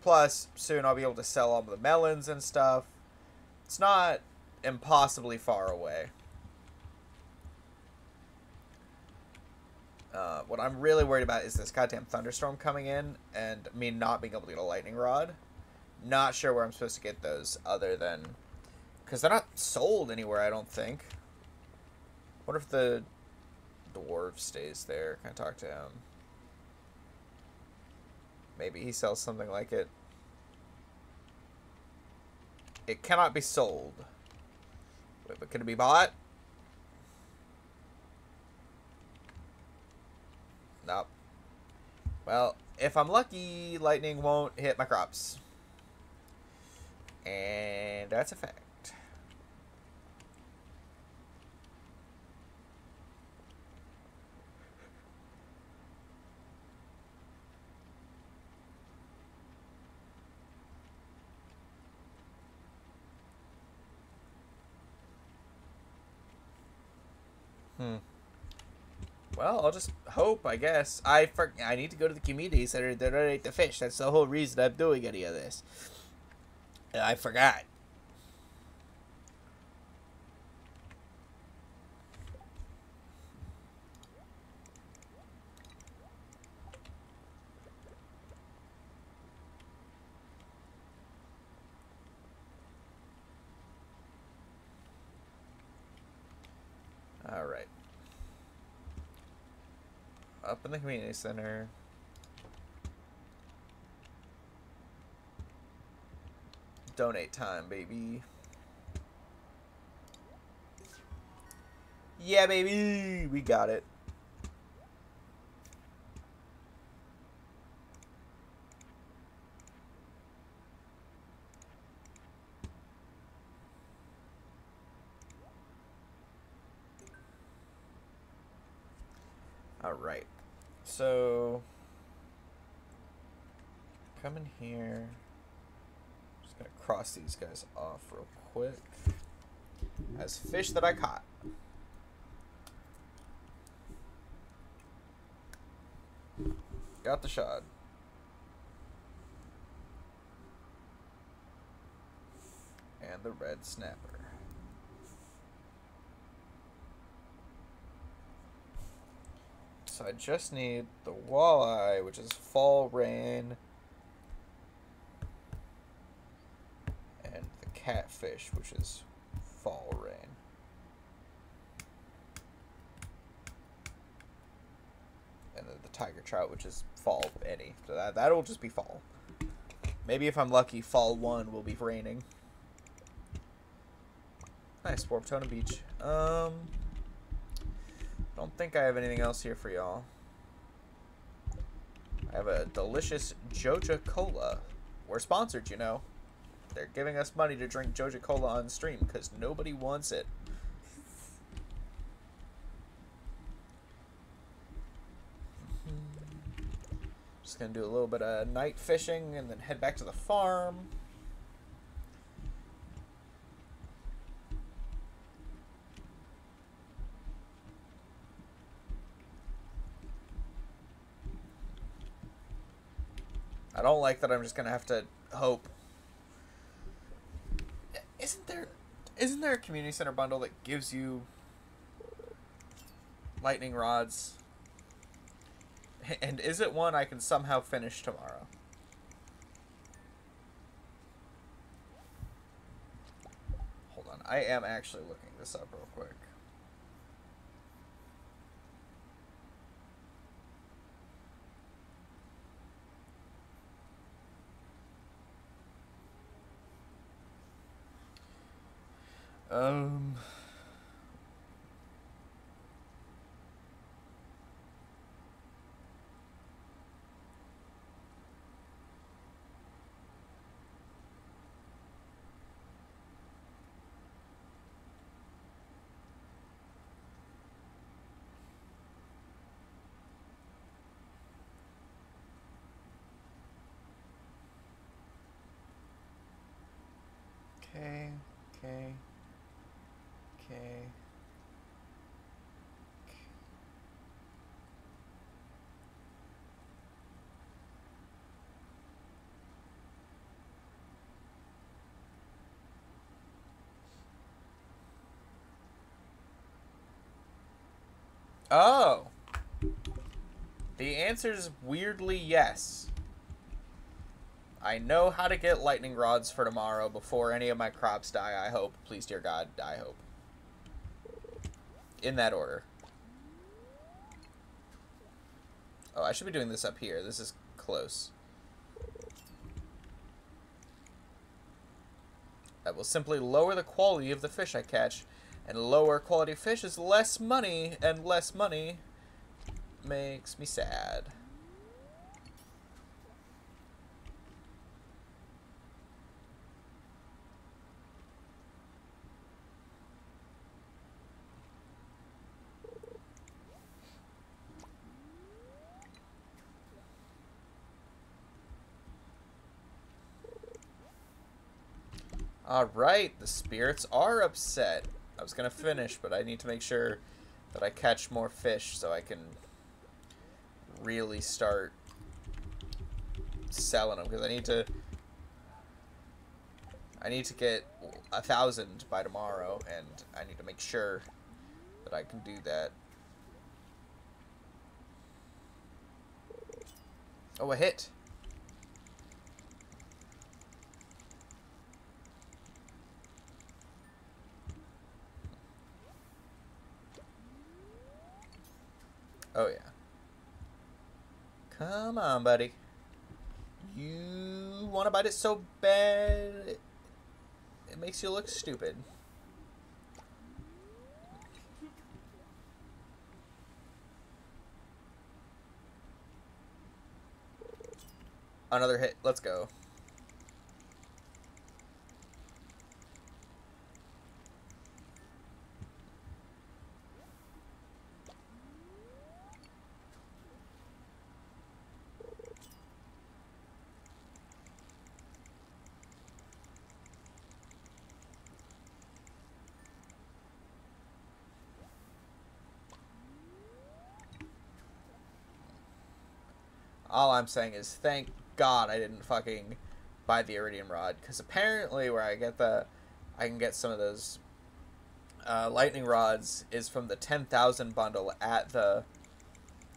Plus, soon I'll be able to sell all the melons and stuff. It's not impossibly far away. Uh, what I'm really worried about is this goddamn thunderstorm coming in and me not being able to get a lightning rod. Not sure where I'm supposed to get those other than Because they're not sold anywhere, I don't think. What if the dwarf stays there? Can I talk to him? Maybe he sells something like it. It cannot be sold. Wait, but can it be bought? Nope. Well, if I'm lucky, lightning won't hit my crops. And that's a fact. Hmm. Well, I'll just hope, I guess. I for, I need to go to the community center to donate the fish. That's the whole reason I'm doing any of this. And I forgot. All right. Up in the community center. Donate time, baby. Yeah, baby! We got it. All right. So come in here. Just gonna cross these guys off real quick. As fish that I caught. Got the shad. And the red snapper. So I just need the walleye, which is fall rain, and the catfish, which is fall rain. And then the tiger trout, which is fall any. So that that'll just be fall. Maybe if I'm lucky, fall one will be raining. Nice, Warptona Beach. Um. Don't think I have anything else here for y'all. I have a delicious Joja Cola. We're sponsored, you know. They're giving us money to drink Joja Cola on stream because nobody wants it. Mm-hmm. Just gonna do a little bit of night fishing and then head back to the farm. I don't like that I'm just gonna have to hope. Isn't there isn't there a community center bundle that gives you lightning rods? And is it one I can somehow finish tomorrow? Hold on. I am actually looking this up real quick. Um. Okay, okay, okay. Oh. The answer is weirdly yes. I know how to get lightning rods for tomorrow before any of my crops die, I hope. Please, dear God, I hope. In that order. Oh, I should be doing this up here. This is close. I will simply lower the quality of the fish I catch. And lower quality fish is less money, and less money makes me sad. Alright, the spirits are upset. I was going to finish, but I need to make sure that I catch more fish so I can really start selling them. Because I need to... I need to get a thousand by tomorrow, and I need to make sure that I can do that. Oh, a hit. Oh, yeah. Come on, buddy. You want to bite it so bad, it, it makes you look stupid. Another hit. Let's go. All I'm saying is thank God I didn't fucking buy the iridium rod because apparently where I get the I can get some of those uh, lightning rods is from the 10,000 bundle at the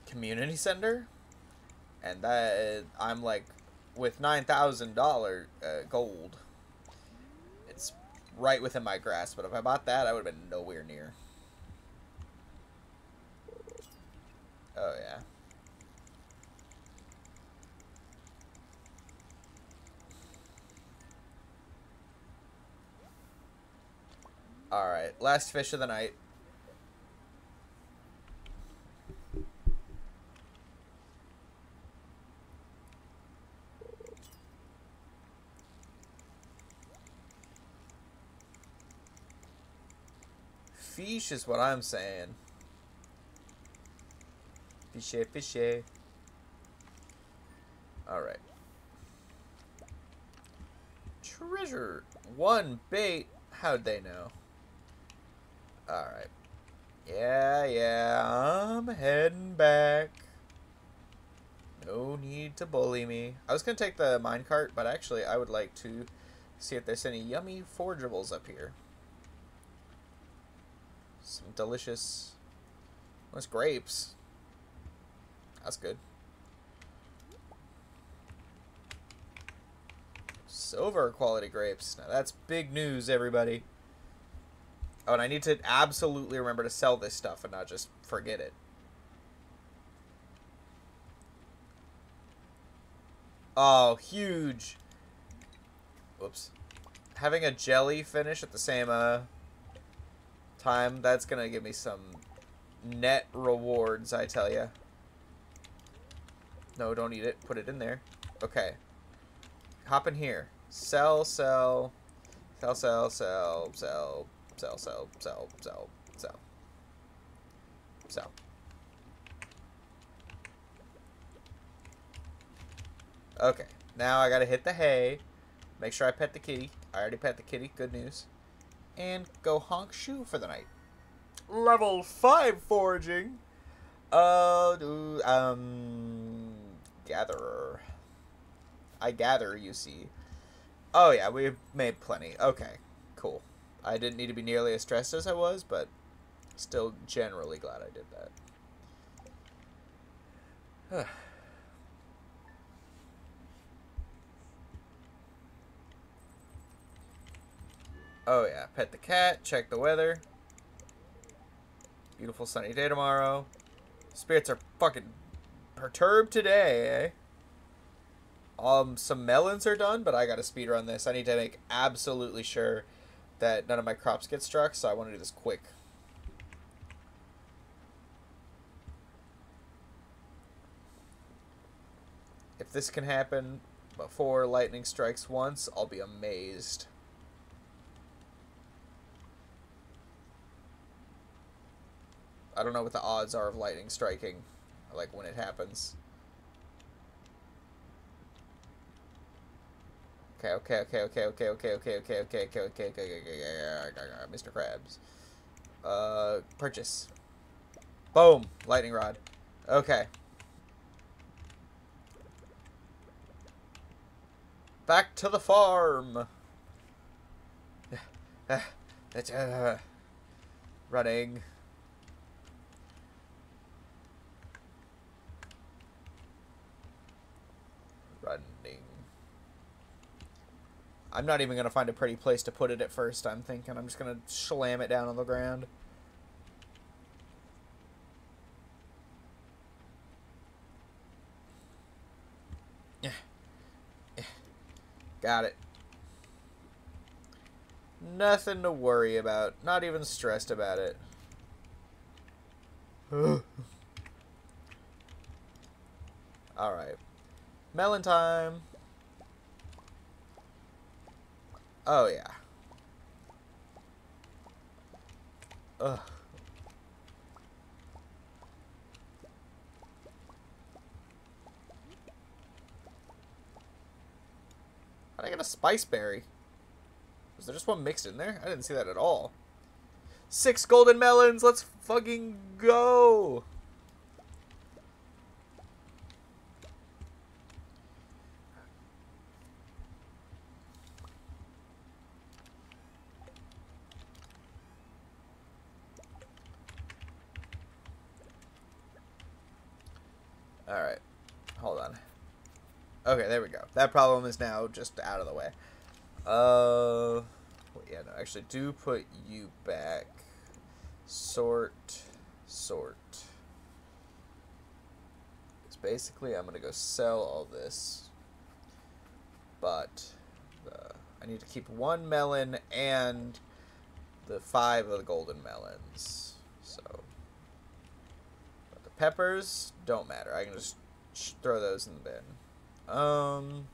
community center. And that I'm like with $9,000 uh, gold it's right within my grasp but if I bought that I would have been nowhere near. Oh yeah Alright, last fish of the night. Fish is what I'm saying. Fishy, fishy. Alright. Treasure. One bait. How'd they know? Alright. Yeah, yeah, I'm heading back. No need to bully me. I was going to take the minecart, but actually I would like to see if there's any yummy forageables up here. Some delicious... What's grapes? That's good. Silver quality grapes. Now that's big news, everybody. Oh, and I need to absolutely remember to sell this stuff and not just forget it. Oh, huge. Whoops. Having a jelly finish at the same uh, time, that's going to give me some net rewards, I tell you. No, don't eat it. Put it in there. Okay. Hop in here. Sell, sell, sell, sell, sell, sell, sell, sell, sell, sell, sell, sell. Okay, now I gotta hit the hay. Make sure I pet the kitty. I already pet the kitty. Good news. And go honk shoe for the night. Level 5 foraging. Uh, do, um, gatherer. I gather, you see. Oh, yeah, we've made plenty. Okay, cool. I didn't need to be nearly as stressed as I was, but still generally glad I did that. <sighs> oh yeah, pet the cat, check the weather. Beautiful sunny day tomorrow. Spirits are fucking perturbed today, eh? Um, some melons are done, but I gotta speed run this. I need to make absolutely sure that none of my crops get struck, so I want to do this quick. If this can happen before lightning strikes once, I'll be amazed. I don't know what the odds are of lightning striking, like when it happens. Okay, okay, okay, okay, okay, okay, okay, okay, okay, okay, okay, okay, okay, Mr. Krabs. Uh, purchase. Boom, lightning rod. Okay. Back to the farm. Running. Running. I'm not even going to find a pretty place to put it at first, I'm thinking. I'm just going to slam it down on the ground. Yeah. Yeah. Got it. Nothing to worry about. Not even stressed about it. <laughs> Alright. Melon time. Oh, yeah. Ugh. How'd I get a spice berry? Was there just one mixed in there? I didn't see that at all. Six golden melons! Let's fucking go! Alright. Hold on. Okay, there we go. That problem is now just out of the way. Uh, yeah, no, actually, do put you back. Sort, sort. Basically, I'm to go sell all this. But, the, I need to keep one melon and the five of the golden melons. So, but the peppers don't matter. I can just throw those in the bin. Um,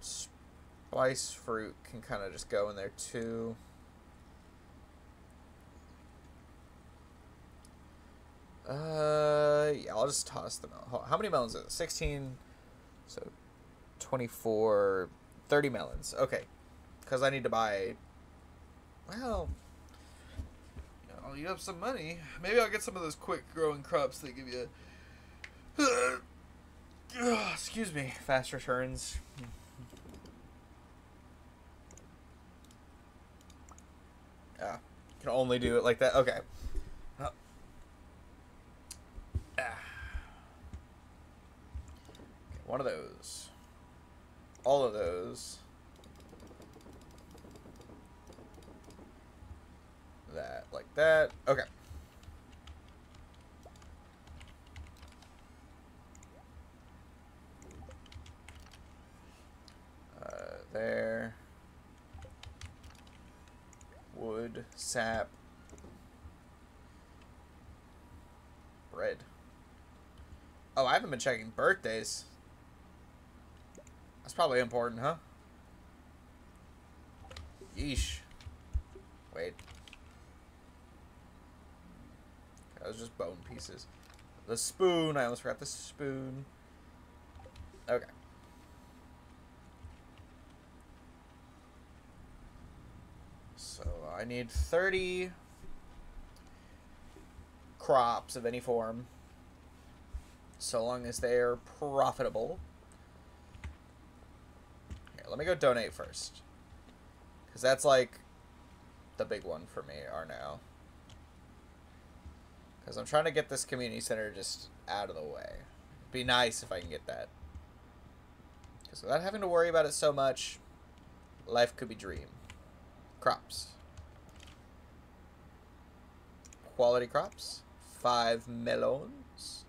spice fruit can kind of just go in there too. Uh, yeah, I'll just toss them out. How many melons is it? 16, so 24, 30 melons. Okay, because I need to buy, well, I'll eat up some money. Maybe I'll get some of those quick growing crops that give you uh, excuse me, fast returns. Yeah, can only do it like that. Okay. Ah. One of those. All of those. That, like that. Okay. There. Wood, sap, bread. Oh, I haven't been checking birthdays. That's probably important, huh? Yeesh. Wait. That was just bone pieces. The spoon. I almost forgot the spoon. Okay. I need 30 crops of any form, so long as they're profitable. Here, let me go donate first. Because that's like the big one for me, are now. Because I'm trying to get this community center just out of the way. It'd be nice if I can get that. Because without having to worry about it so much, Life could be dream. Crops. Quality crops. Five melons.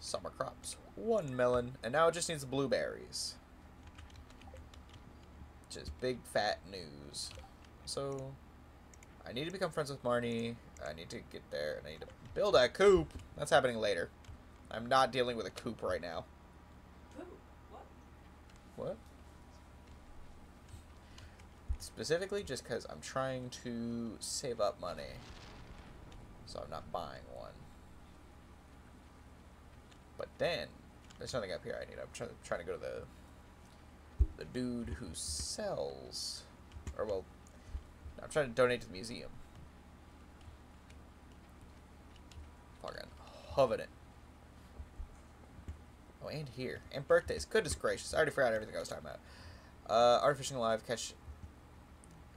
Summer crops. One melon. And now it just needs blueberries. Just big fat news. So, I need to become friends with Marnie. I need to get there. And I need to build a coop. That's happening later. I'm not dealing with a coop right now. Ooh, what? What? Specifically, just because I'm trying to save up money. So I'm not buying one. But then, there's something up here I need. I'm trying, trying to go to the the dude who sells, or well, I'm trying to donate to the museum. Fucking Covenant. Oh, and here. And birthdays. Goodness gracious. I already forgot everything I was talking about. Uh, art fishing alive. Catch.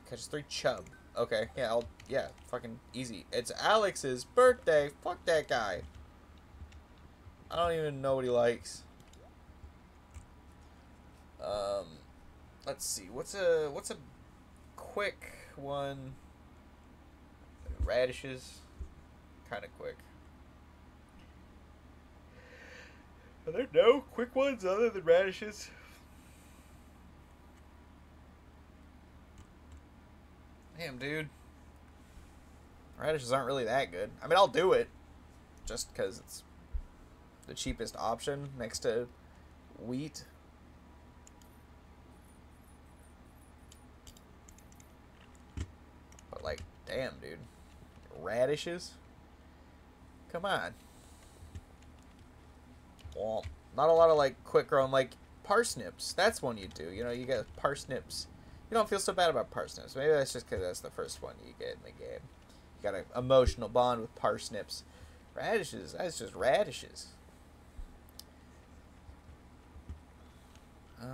Catches three chub. Okay. Yeah, I'll. Yeah, fucking easy. It's Alex's birthday. Fuck that guy. I don't even know what he likes. Um, let's see. What's a what's a quick one? Radishes, kind of quick. Are there no quick ones other than radishes? Damn, dude. Radishes aren't really that good. I mean, I'll do it just because it's the cheapest option next to wheat. But, like, damn, dude. Radishes? Come on. Well, not a lot of, like, quick grown, like, parsnips. That's one you do. You know, you get parsnips. You don't feel so bad about parsnips. Maybe that's just because that's the first one you get in the game. You got an emotional bond with parsnips. Radishes, that's just radishes. Uh.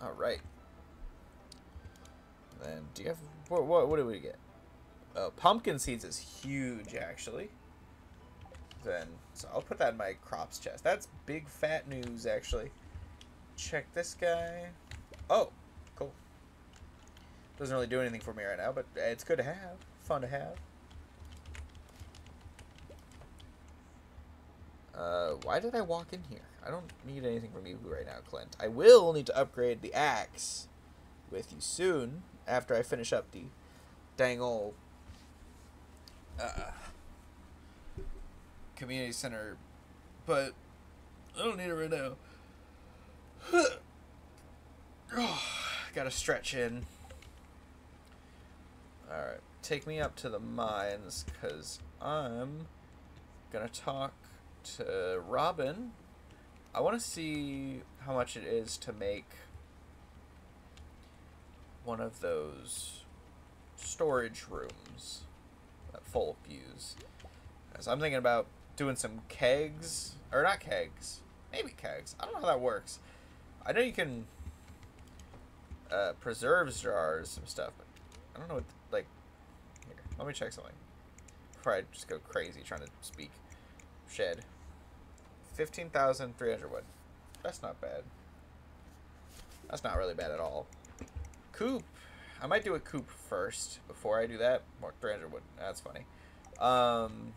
All right. Then do you have what? What, what do we get? Uh, pumpkin seeds is huge, actually. Then so I'll put that in my crops chest. That's big fat news, actually. Check this guy. Oh, cool. Doesn't really do anything for me right now, but it's good to have. Fun to have. Uh, why did I walk in here? I don't need anything from you right now, Clint. I will need to upgrade the axe with you soon after I finish up the dang old uh, community center, but I don't need it right now. <sighs> Oh, gotta stretch in. Alright, take me up to the mines, because I'm gonna talk to Robin. I want to see how much it is to make one of those storage rooms that Folk use. So I'm thinking about doing some kegs, or not kegs, maybe kegs. I don't know how that works. I know you can uh, preserves jars, some stuff, but I don't know what, like, here, let me check something. Before I just go crazy trying to speak. Shed. 15,300 wood. That's not bad. That's not really bad at all. Coop. I might do a coop first before I do that. More 300 wood. That's funny. Um...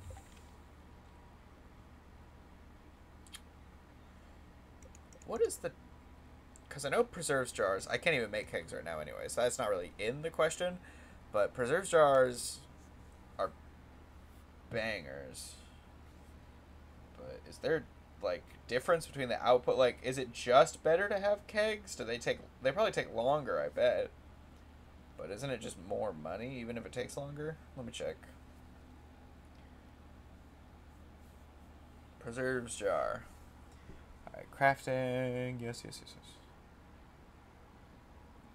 What is the because I know preserves jars. I can't even make kegs right now, anyway, so that's not really in the question. But preserves jars are bangers. But is there like difference between the output? Like, is it just better to have kegs? Do they take? They probably take longer, I bet. But isn't it just more money, even if it takes longer? Let me check. Preserves jar. Alright, crafting. Yes, yes, yes, yes.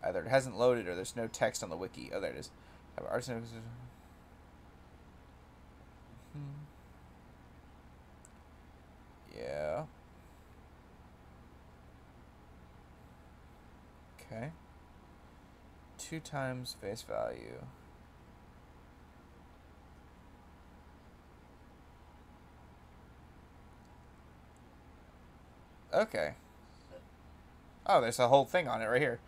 Either it hasn't loaded or there's no text on the wiki. Oh, there it is. Have artisan. Hmm. Yeah. Okay. two times face value. Okay. Oh, there's a whole thing on it right here.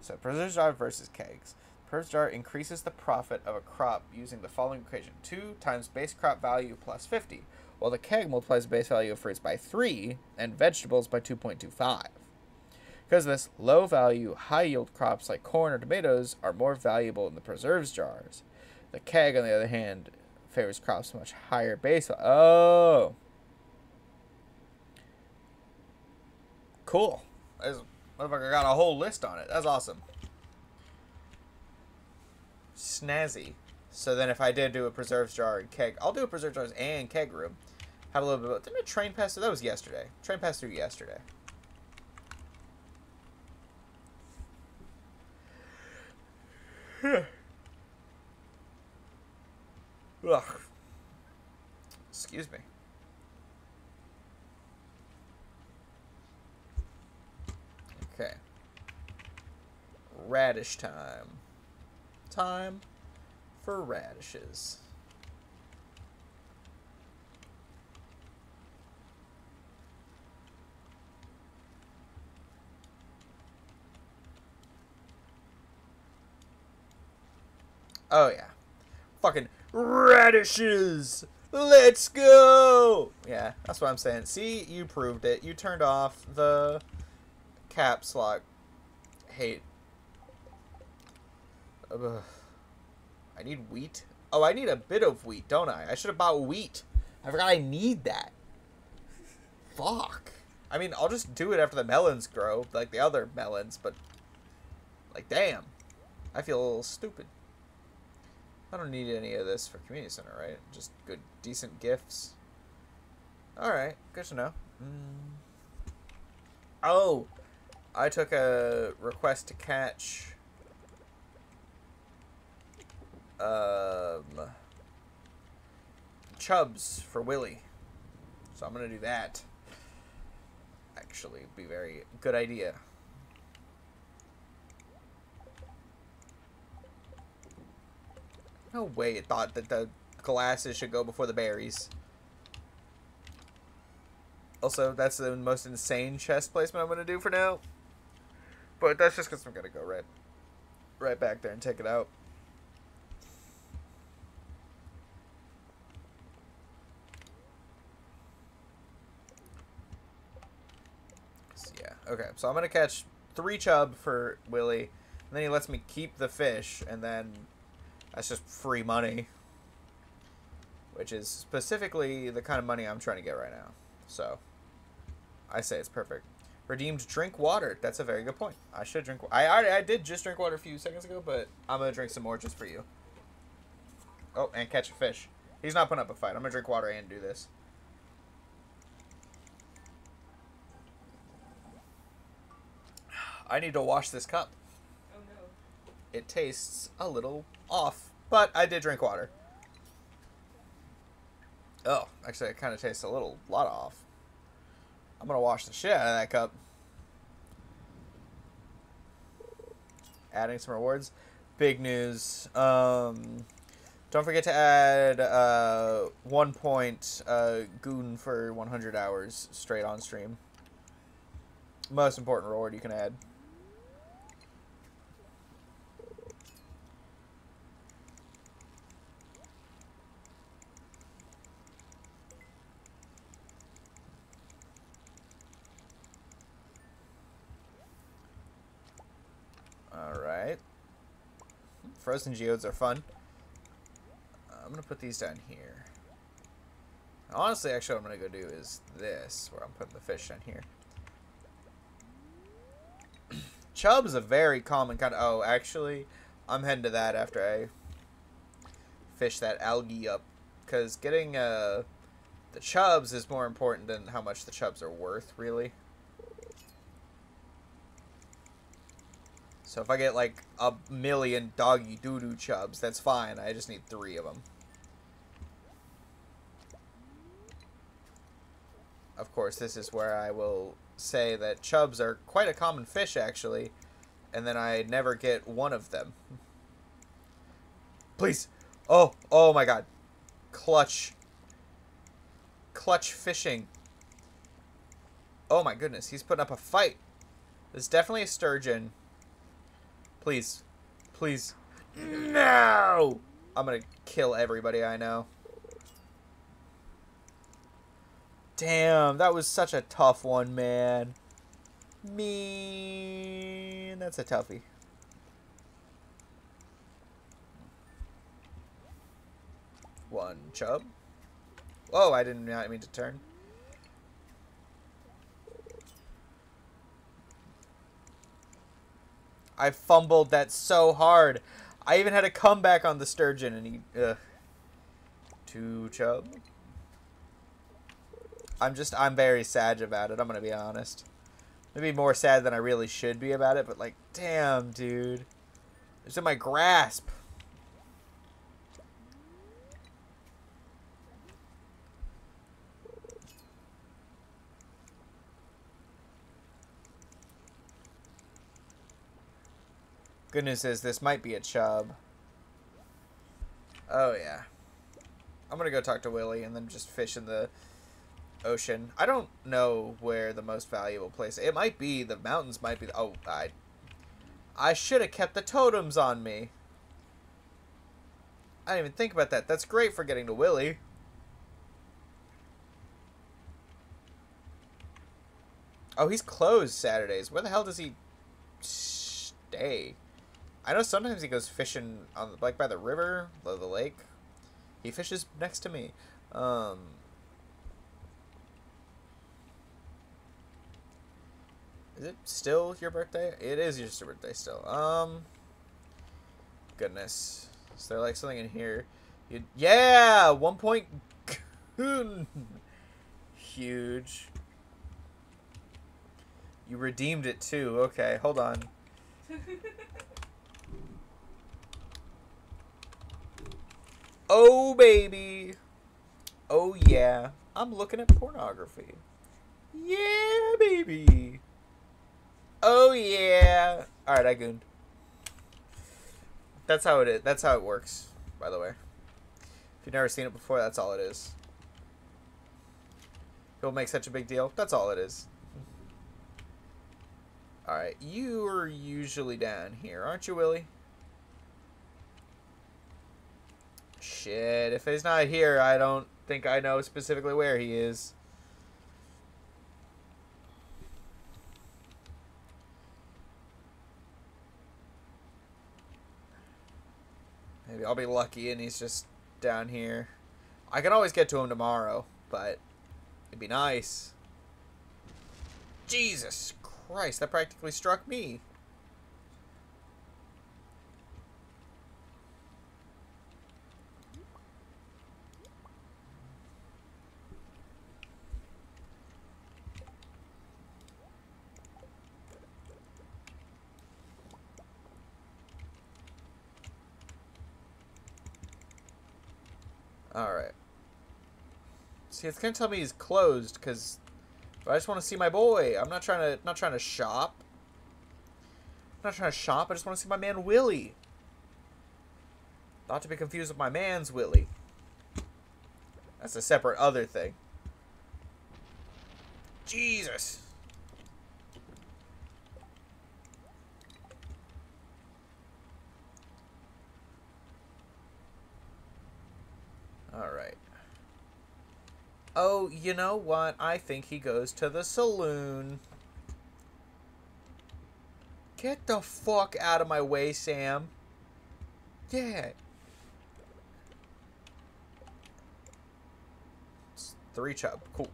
So, preserves jar versus kegs. Preserves jar increases the profit of a crop using the following equation 2 times base crop value plus 50, while the keg multiplies the base value of fruits by 3 and vegetables by 2.25. Because of this, low value, high yield crops like corn or tomatoes are more valuable in the preserves jars. The keg, on the other hand, favors crops much higher base. Oh! Cool. This motherfucker got a whole list on it. That's awesome. Snazzy. So then if I did do a preserves jar and keg, I'll do a preserves jars and keg room. Have a little bit of, didn't a train pass through? That was yesterday. Train pass through yesterday. <sighs> Ugh. Excuse me. Okay. Radish time. Time for radishes. Oh yeah. Fucking radishes. Let's go. Yeah, that's what I'm saying. See, you proved it. You turned off the caps lock hate. I need wheat. Oh, I need a bit of wheat, don't I? I should have bought wheat. I forgot I need that. Fuck. I mean, I'll just do it after the melons grow, like the other melons, but like, damn. I feel a little stupid. I don't need any of this for community center, right? Just good, decent gifts. All right, good to know. Mm. Oh, I took a request to catch. Um, chubs for Willy, so I'm gonna do that. Actually, be very good idea. No way it thought that the glasses should go before the berries. Also, that's the most insane chest placement I'm going to do for now. But that's just because I'm going to go right, right back there and take it out. So, yeah, okay. So I'm going to catch three chub for Willy. And then he lets me keep the fish. And then that's just free money. Which is specifically the kind of money I'm trying to get right now. So, I say it's perfect. Redeemed drink water. That's a very good point. I should drink. I already, I did just drink water a few seconds ago, but I'm gonna drink some more just for you. Oh, and catch a fish. He's not putting up a fight. I'm gonna drink water and do this. <sighs> I need to wash this cup. It tastes a little off, but I did drink water. Oh, actually, it kind of tastes a little lot off. I'm gonna wash the shit out of that cup. Adding some rewards. Big news. Um, don't forget to add uh, one point uh, goon for 100 hours straight on stream. Most important reward you can add. Alright. Frozen geodes are fun. I'm going to put these down here. Honestly, actually, what I'm going to go do is this, where I'm putting the fish down here. <clears throat> Chub is a very common kind of... Oh, actually, I'm heading to that after I fish that algae up. Because getting uh, the chubs is more important than how much the chubs are worth, really. So if I get like a million doggy doo-doo chubs, that's fine. I just need three of them. Of course, this is where I will say that chubs are quite a common fish, actually. and then I never get one of them. Please. Oh, oh my god. Clutch. Clutch fishing. Oh my goodness, he's putting up a fight. There's definitely a sturgeon. Please. Please. No! I'm gonna kill everybody I know. Damn, that was such a tough one, man. Man, that's a toughie. One chub. Oh, I didn't mean to turn. I fumbled that so hard. I even had a comeback on the sturgeon, and he. Ugh. Two chub. I'm just. I'm very sad about it. I'm gonna be honest. Maybe more sad than I really should be about it, but like, damn, dude. It's in my grasp. Good news is this might be a chub. Oh, yeah. I'm going to go talk to Willy and then just fish in the ocean. I don't know where the most valuable place. It might be the mountains. Might be. Oh, I. I should have kept the totems on me. I didn't even think about that. That's great for getting to Willy. Oh, he's closed Saturdays. Where the hell does he stay? I know sometimes he goes fishing on like by the river, the, the lake. He fishes next to me. Um, is it still your birthday? It is your birthday still. Um, goodness, is there like something in here? You, yeah, one point. Huge. You redeemed it too. Okay, hold on. <laughs> Oh, baby. Oh, yeah. I'm looking at pornography. Yeah, baby. Oh, yeah. All right, I gooned. That's how it is. That's how it works, by the way. If you've never seen it before, that's all it is. People make such a big deal. That's all it is. Alright, you are usually down here, aren't you, Willy? Shit, if he's not here, I don't think I know specifically where he is. Maybe I'll be lucky and he's just down here. I can always get to him tomorrow, but it'd be nice. Jesus Christ, that practically struck me. Alright. See, it's gonna tell me he's closed, because I just want to see my boy. I'm not trying to not trying to shop. I'm not trying to shop, I just want to see my man Willy. Not to be confused with my man's Willy. That's a separate other thing. Jesus. Alright. Oh, you know what? I think he goes to the saloon. Get the fuck out of my way, Sam. Yeah. Three chub. Cool.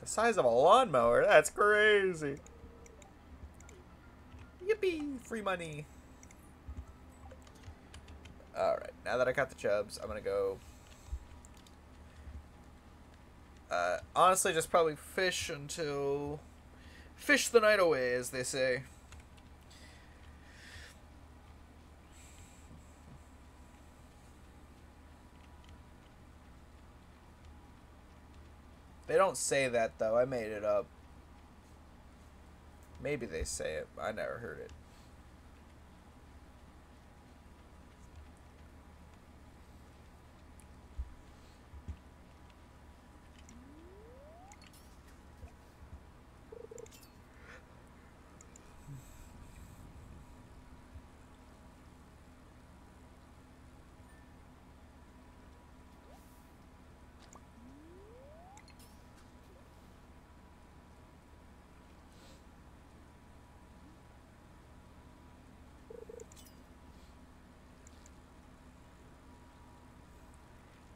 The size of a lawnmower? That's crazy. Yippee! Free money. Alright, now that I got the chubs, I'm gonna go... Uh, honestly, just probably fish until... Fish the night away, as they say. They don't say that though. I made it up. Maybe they say it. I never heard it.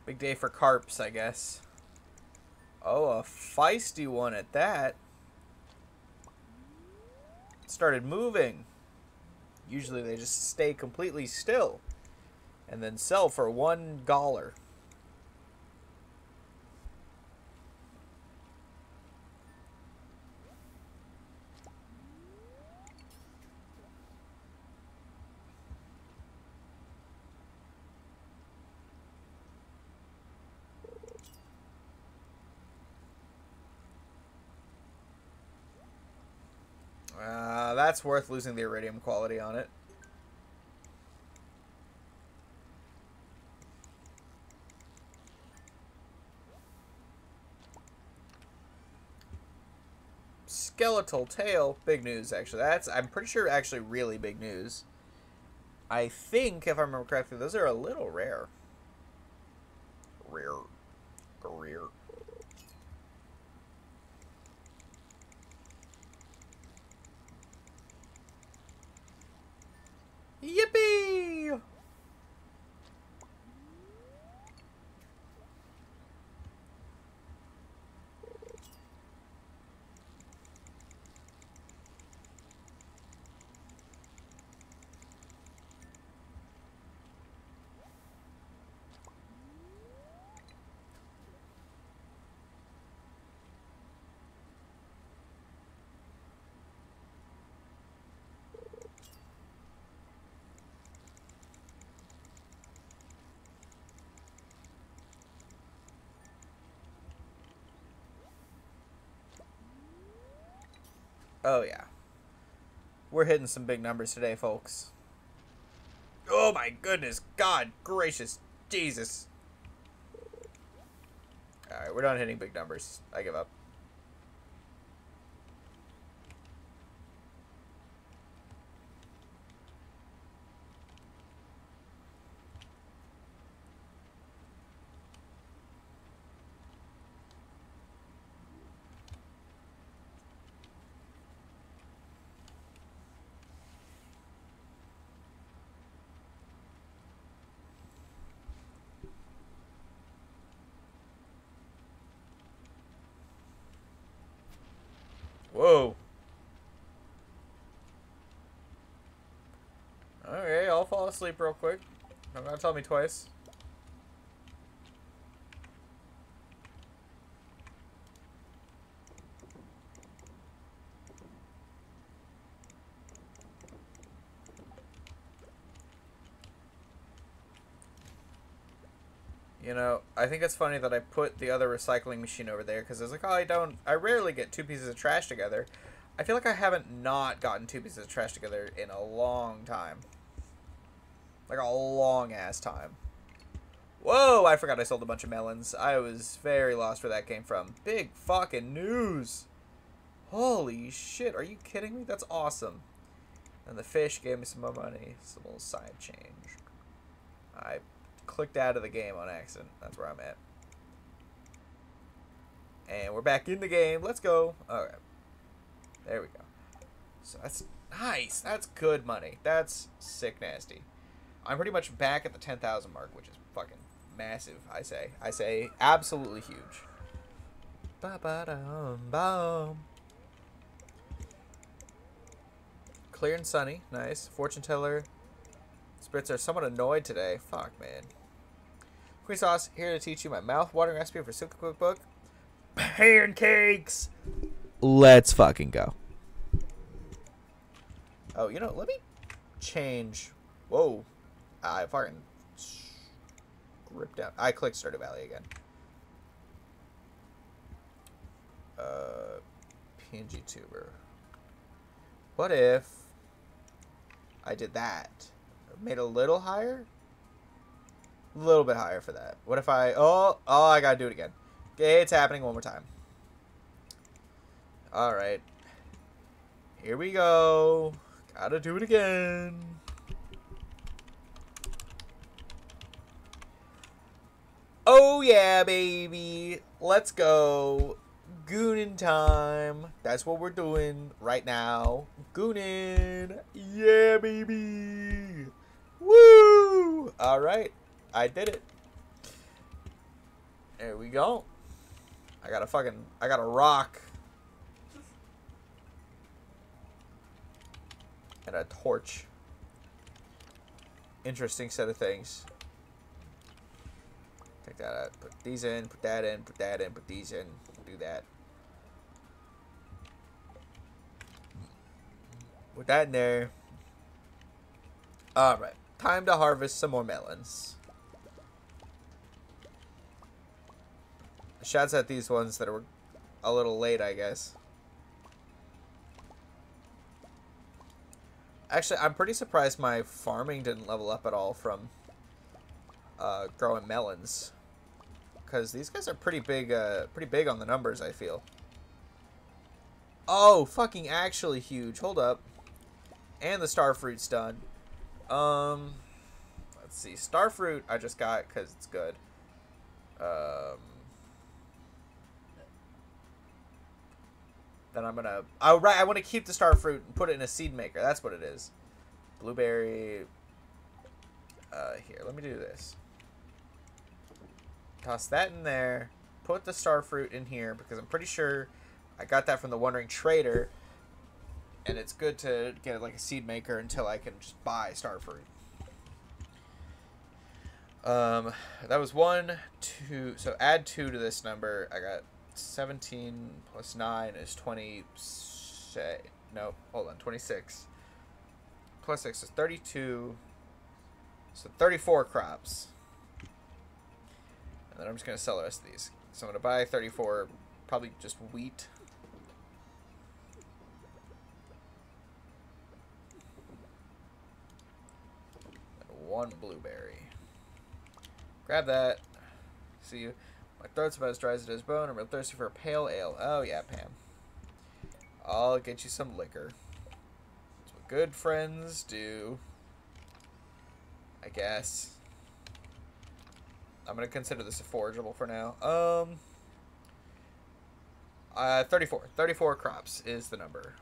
Big day for carps, I guess. Oh, a feisty one at that. Started moving. Usually they just stay completely still and then sell for one dollar. Uh, that's worth losing the iridium quality on it. Skeletal tail, big news actually. That's I'm pretty sure actually really big news. I think if I remember correctly, those are a little rare. Rare. Rare. Yippee! Oh yeah. We're hitting some big numbers today, folks. Oh my goodness, God gracious, Jesus. Alright, we're done hitting big numbers. I give up. Whoa. Okay, I'll asleep real quick. Don't gotta tell me twice. You know, I think it's funny that I put the other recycling machine over there because I was like, oh, I don't, I rarely get two pieces of trash together. I feel like I haven't not gotten two pieces of trash together in a long time. Like a long ass time. Whoa, I forgot I sold a bunch of melons. I was very lost where that came from. Big fucking news. Holy shit, are you kidding me? That's awesome. And the fish gave me some more money. Some little side change. I clicked out of the game on accident. That's where I'm at. And we're back in the game. Let's go. Alright. There we go. So that's nice. That's good money. That's sick nasty. I'm pretty much back at the 10,000 mark, which is fucking massive, I say. I say absolutely huge. Ba ba dum bum. Clear and sunny. Nice. Fortune teller. Spirits are somewhat annoyed today. Fuck, man. Queen Sauce, here to teach you my mouth-watering recipe for Super Cookbook. Pancakes! Let's fucking go. Oh, you know, let me change. Whoa. I fucking ripped out. I clicked Stardew Valley again. Uh, PNG tuber. What if I did that? Made a little higher? A little bit higher for that. What if I... Oh, oh, I gotta do it again. Okay, it's happening one more time. Alright. Here we go. Gotta do it again. Oh yeah, baby. Let's go. Goonin time. That's what we're doing right now. Goonin. Yeah, baby. Woo! Alright. I did it. There we go. I got a fucking... I got a rock. And a torch. Interesting set of things. Take that out. Put these in, put that in, put that in, put these in. Do that. Put that in there. Alright. Time to harvest some more melons. Shouts at these ones that were a little late, I guess. Actually, I'm pretty surprised my farming didn't level up at all from uh, growing melons. Because these guys are pretty big, uh, pretty big on the numbers, I feel. Oh, fucking actually huge. Hold up. And the star fruit's done. Um, let's see. Star fruit I just got because it's good. Um, then I'm gonna. Oh right, I want to keep the star fruit and put it in a seed maker. That's what it is. Blueberry. Uh, here, let me do this. Toss that in there. Put the star fruit in here because I'm pretty sure I got that from the Wandering Trader. And it's good to get like a seed maker until I can just buy star fruit. Um, that was one, two. So add two to this number. I got 17 plus 9 is 20. Say, no, hold on, 26. Plus 6 is 32. So 34 crops. And then I'm just going to sell the rest of these. So I'm going to buy 34, probably just wheat. And one blueberry. Grab that. See you. My throat's about as dry as it is bone. I'm real thirsty for a pale ale. Oh, yeah, Pam. I'll get you some liquor. That's what good friends do. I guess. I'm going to consider this a forageable for now. Um, uh, 34. 34 crops is the number.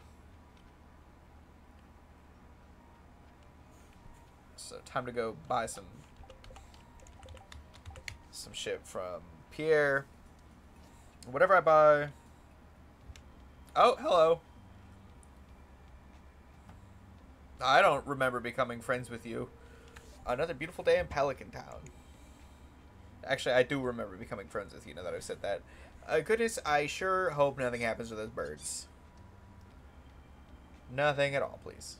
So time to go buy some some shit from Pierre. Whatever I buy. Oh, hello. I don't remember becoming friends with you. Another beautiful day in Pelican Town. Actually, I do remember becoming friends with you now that I've said that. Uh, goodness, I sure hope nothing happens to those birds. Nothing at all, please.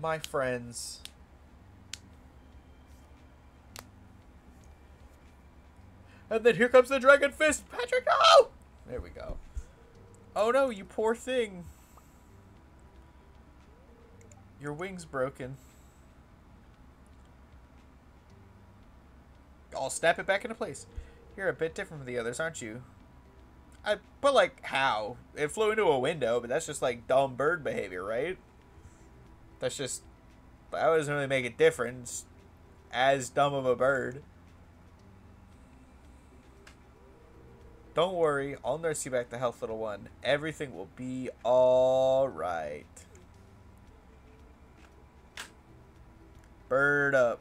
My friends. And then here comes the dragon fist. Patrick, no! There we go. Oh no, you poor thing. Your wing's broken. I'll snap it back into place. You're a bit different from the others, aren't you? I but like how? It flew into a window, but that's just like dumb bird behavior, right? That's just that doesn't really make a difference. As dumb of a bird. Don't worry, I'll nurse you back to health, little one. Everything will be alright. Bird up.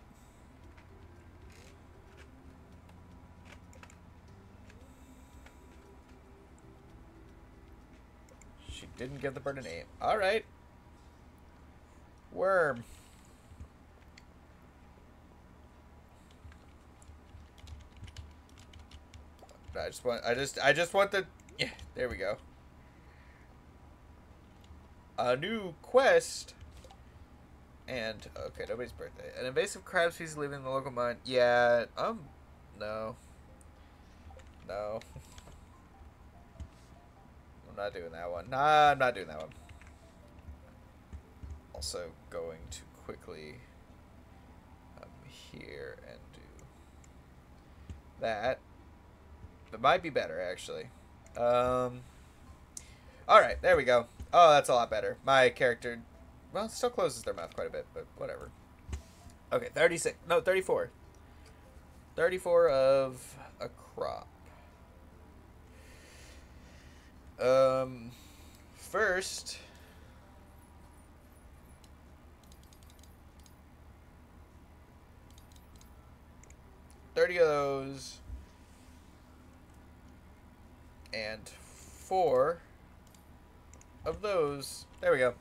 She didn't give the bird a name. Alright. Worm. I just want I just I just want the yeah, there we go. A new quest and okay, nobody's birthday. An invasive crab species living in the local mine. Yeah, um no. No. I'm not doing that one. Nah, I'm not doing that one. Also going to quickly um, here and do that. It might be better, actually. Um, Alright, there we go. Oh, that's a lot better. My character, well, still closes their mouth quite a bit, but whatever. Okay, 36. No, 34. 34 of a crop. Um, first, thirty of those, and four of those. There we go.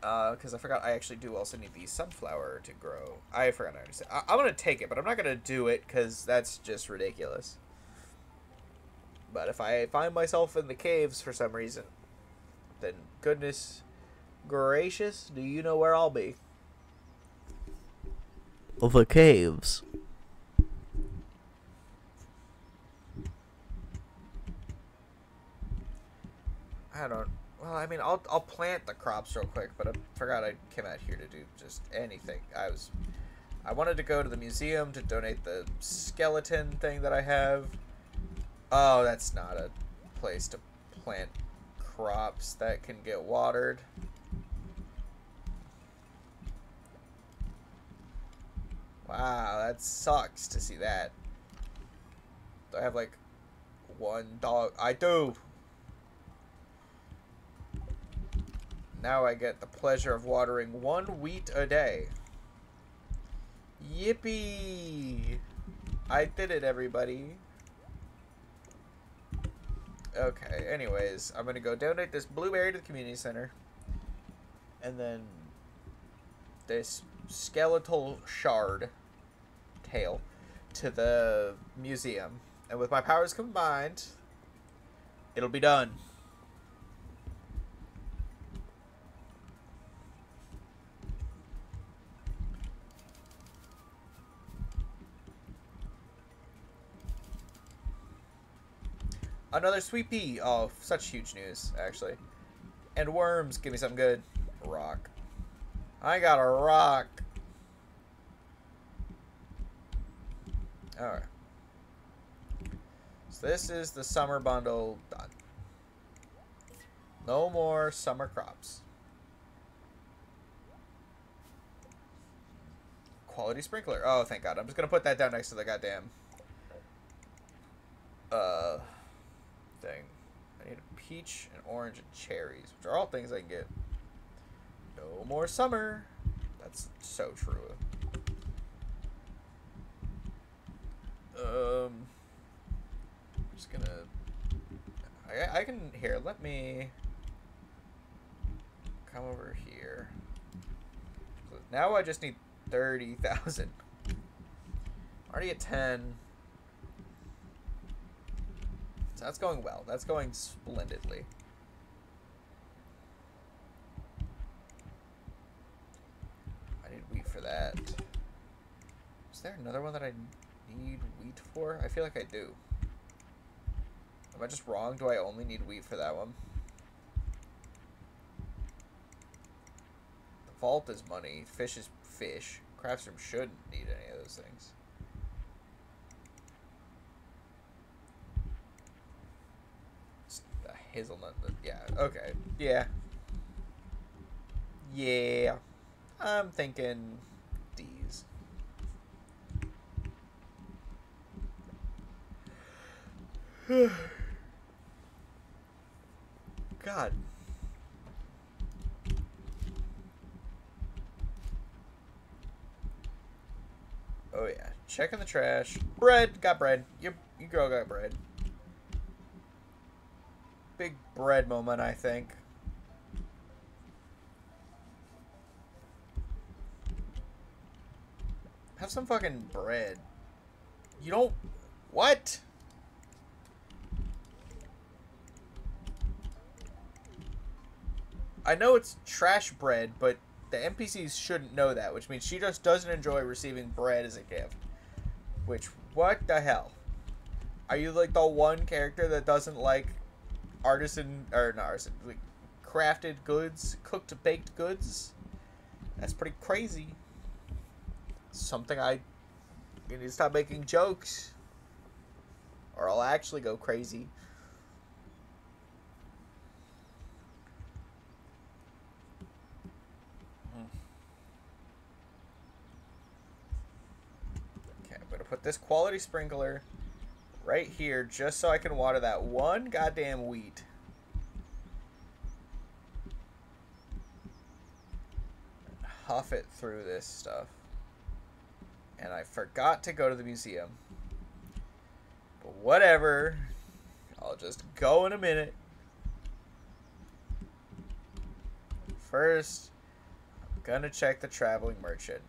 Because I forgot I actually do also need the sunflower to grow. I forgot I understand. I- I'm going to take it, but I'm not going to do it because that's just ridiculous. But if I find myself in the caves for some reason, then goodness gracious, do you know where I'll be? The caves. I don't. Well, I mean, I'll I'll plant the crops real quick, but I forgot I came out here to do just anything. I was, I wanted to go to the museum to donate the skeleton thing that I have. Oh, that's not a place to plant crops that can get watered. Wow, that sucks to see that. Do I have like one dog? I do. Now I get the pleasure of watering one wheat a day. Yippee! I did it, everybody. Okay, anyways, I'm gonna go donate this blueberry to the community center. And then this skeletal shard tail to the museum. And with my powers combined, it'll be done. Another sweet pea. Oh, such huge news, actually. And worms. Give me something good. Rock. I got a rock. Alright. So this is the summer bundle done. No more summer crops. Quality sprinkler. Oh, thank God. I'm just going to put that down next to the goddamn... Uh thing. I need a peach, an orange, and cherries, which are all things I can get. No more summer. That's so true. Um, I'm just gonna. I, I can here. Let me come over here. Now I just need thirty thousand. Already at ten. So that's going well. That's going splendidly. I need wheat for that. Is there another one that I need wheat for? I feel like I do. Am I just wrong? Do I only need wheat for that one? The vault is money. Fish is fish. Craftsroom shouldn't need any of those things. Hazelnut. Yeah, okay. Yeah. Yeah. I'm thinking D's. <sighs> God. Oh yeah. Checking the trash. Bread. Got bread. You, you girl got bread big bread moment, I think. Have some fucking bread. You don't... What? I know it's trash bread, but the NPCs shouldn't know that, which means she just doesn't enjoy receiving bread as a gift. Which, what the hell? Are you like the one character that doesn't like artisan or not artisan, like crafted goods, cooked baked goods? That's pretty crazy. Something I you need to stop making jokes, or I'll actually go crazy. Hmm. Okay, I'm gonna put this quality sprinkler right here just so I can water that one goddamn wheat. Huff it through this stuff. And I forgot to go to the museum. But whatever. I'll just go in a minute. First, I'm gonna check the traveling merchant.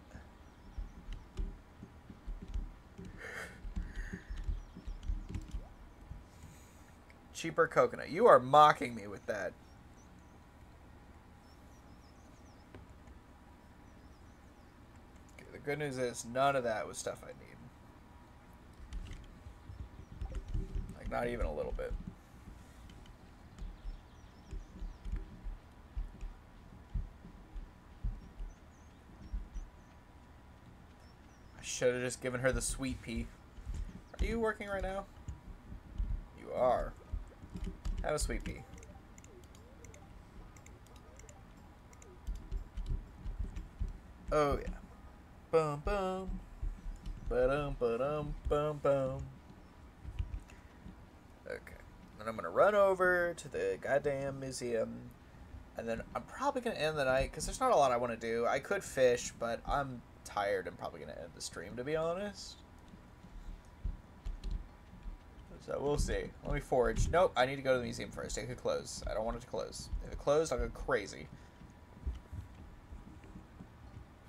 Cheaper coconut. You are mocking me with that. Okay, the good news is none of that was stuff I need. Like, not even a little bit. I should have just given her the sweet pea. Are you working right now? You are. Have a sweet pea. Oh yeah. Bum bum. Ba-dum ba-dum bum bum. Okay. Then I'm gonna run over to the goddamn museum. And then I'm probably gonna end the night because there's not a lot I want to do. I could fish, but I'm tired and probably gonna end the stream to be honest. So we'll see. Let me forage. Nope, I need to go to the museum first. It could close. I don't want it to close. If it closed, I'll go crazy.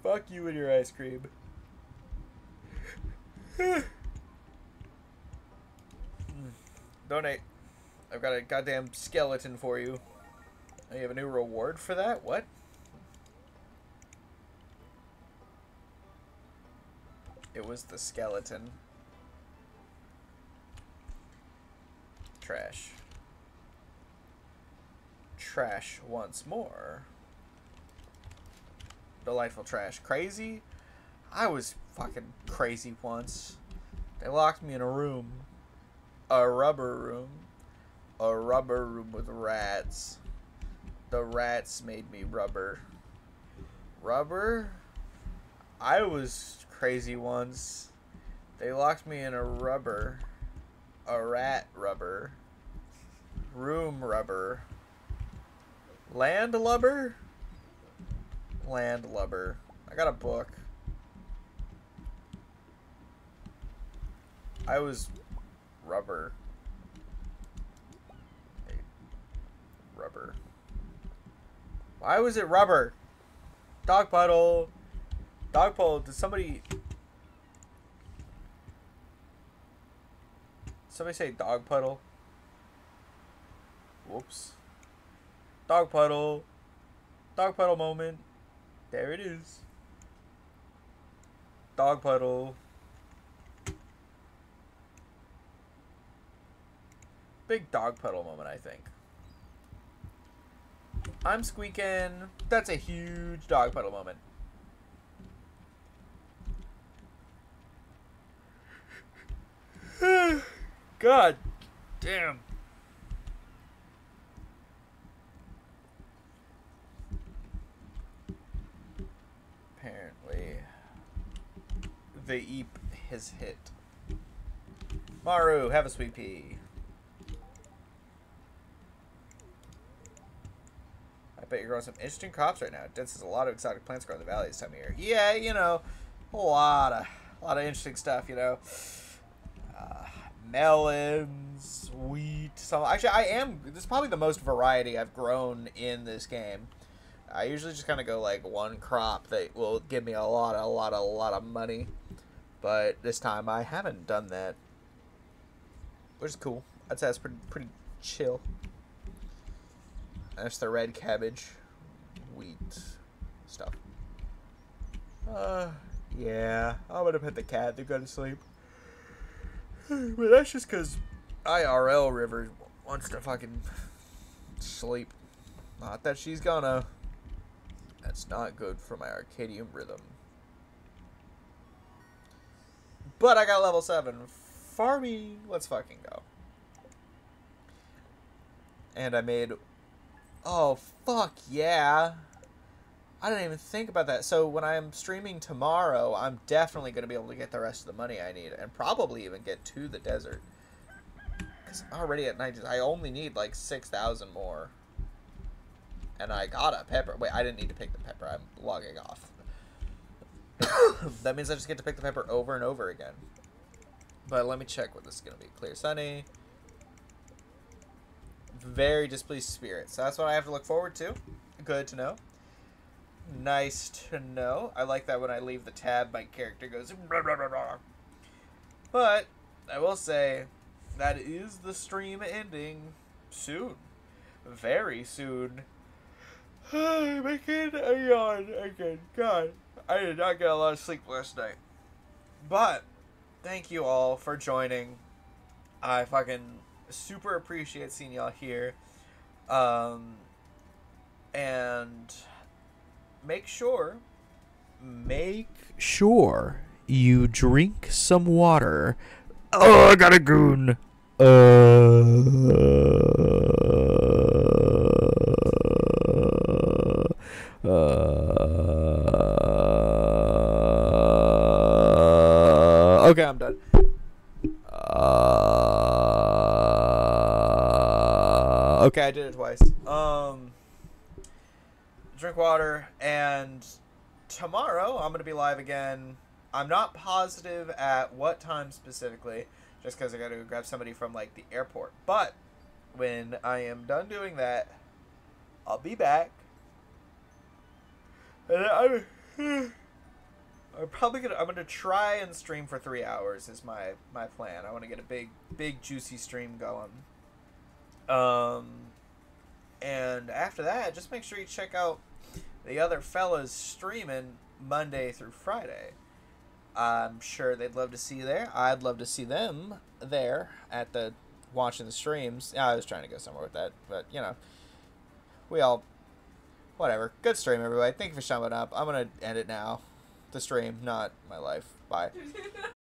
Fuck you and your ice cream. <laughs> Donate. I've got a goddamn skeleton for you. Oh, you have a new reward for that? What? It was the skeleton. Trash. Trash once more. Delightful trash. Crazy? I was fucking crazy once. They locked me in a room. A rubber room. A rubber room with rats. The rats made me rubber. Rubber? I was crazy once. They locked me in a rubber. A rat rubber. Room rubber. Land lubber? Land lubber. I got a book. I was rubber. Hey, Rubber. Why was it rubber? Dog puddle. Dog puddle. Did somebody Somebody say dog puddle. Whoops. Dog puddle. Dog puddle moment. There it is. Dog puddle. Big dog puddle moment, I think. I'm squeaking. That's a huge dog puddle moment. <sighs> God damn. Apparently, the Eep has hit. Maru, have a sweet pea. I bet you're growing some interesting crops right now. Dense has a lot of exotic plants growing in the valley this time of year. Yeah, you know, a lot of, a lot of interesting stuff. You know, uh, melons, wheat. some. actually, I am. This is probably the most variety I've grown in this game. I usually just kind of go like one crop that will give me a lot, a lot, a lot of money. But this time I haven't done that, which is cool. I'd say that's pretty pretty chill. That's the red cabbage, wheat stuff. Uh, yeah, I'm gonna pet the cat to go to sleep. <sighs> but that's just because IRL River wants to fucking sleep. Not that she's gonna. That's not good for my circadian rhythm. But I got level 7. Farming. Let's fucking go. And I made. Oh, fuck yeah. I didn't even think about that. So when I'm streaming tomorrow, I'm definitely going to be able to get the rest of the money I need. And probably even get to the desert. Because I'm already at 90. I only need like 6,000 more. And I got a pepper. Wait, I didn't need to pick the pepper. I'm logging off. <coughs> that means I just get to pick the pepper over and over again. But let me check what this is going to be. Clear sunny. Very displeased spirit. So that's what I have to look forward to. Good to know. Nice to know. I like that when I leave the tab, my character goes. Blah, blah, blah. But I will say that is the stream ending soon. Very soon. <sighs> I'm making a yawn again. God, I did not get a lot of sleep last night. But thank you all for joining. I fucking super appreciate seeing y'all here. Um, and make sure, make sure you drink some water. Oh, I got a goon. Uh, uh, okay, I'm done. Uh, okay, I did it twice. Um, drink water, and tomorrow I'm gonna be live again. I'm not positive at what time specifically, just because I got to grab somebody from like the airport. But when I am done doing that, I'll be back. And I'm, <sighs> I'm probably gonna I'm gonna try and stream for three hours is my my plan. I want to get a big big juicy stream going. Um, and after that, just make sure you check out the other fellas streaming Monday through Friday. I'm sure they'd love to see you there. I'd love to see them there at the watching the streams. I was trying to go somewhere with that, but you know, we all whatever. Good stream, everybody. Thank you for showing up. I'm gonna end it now. The stream, not my life. Bye. <laughs>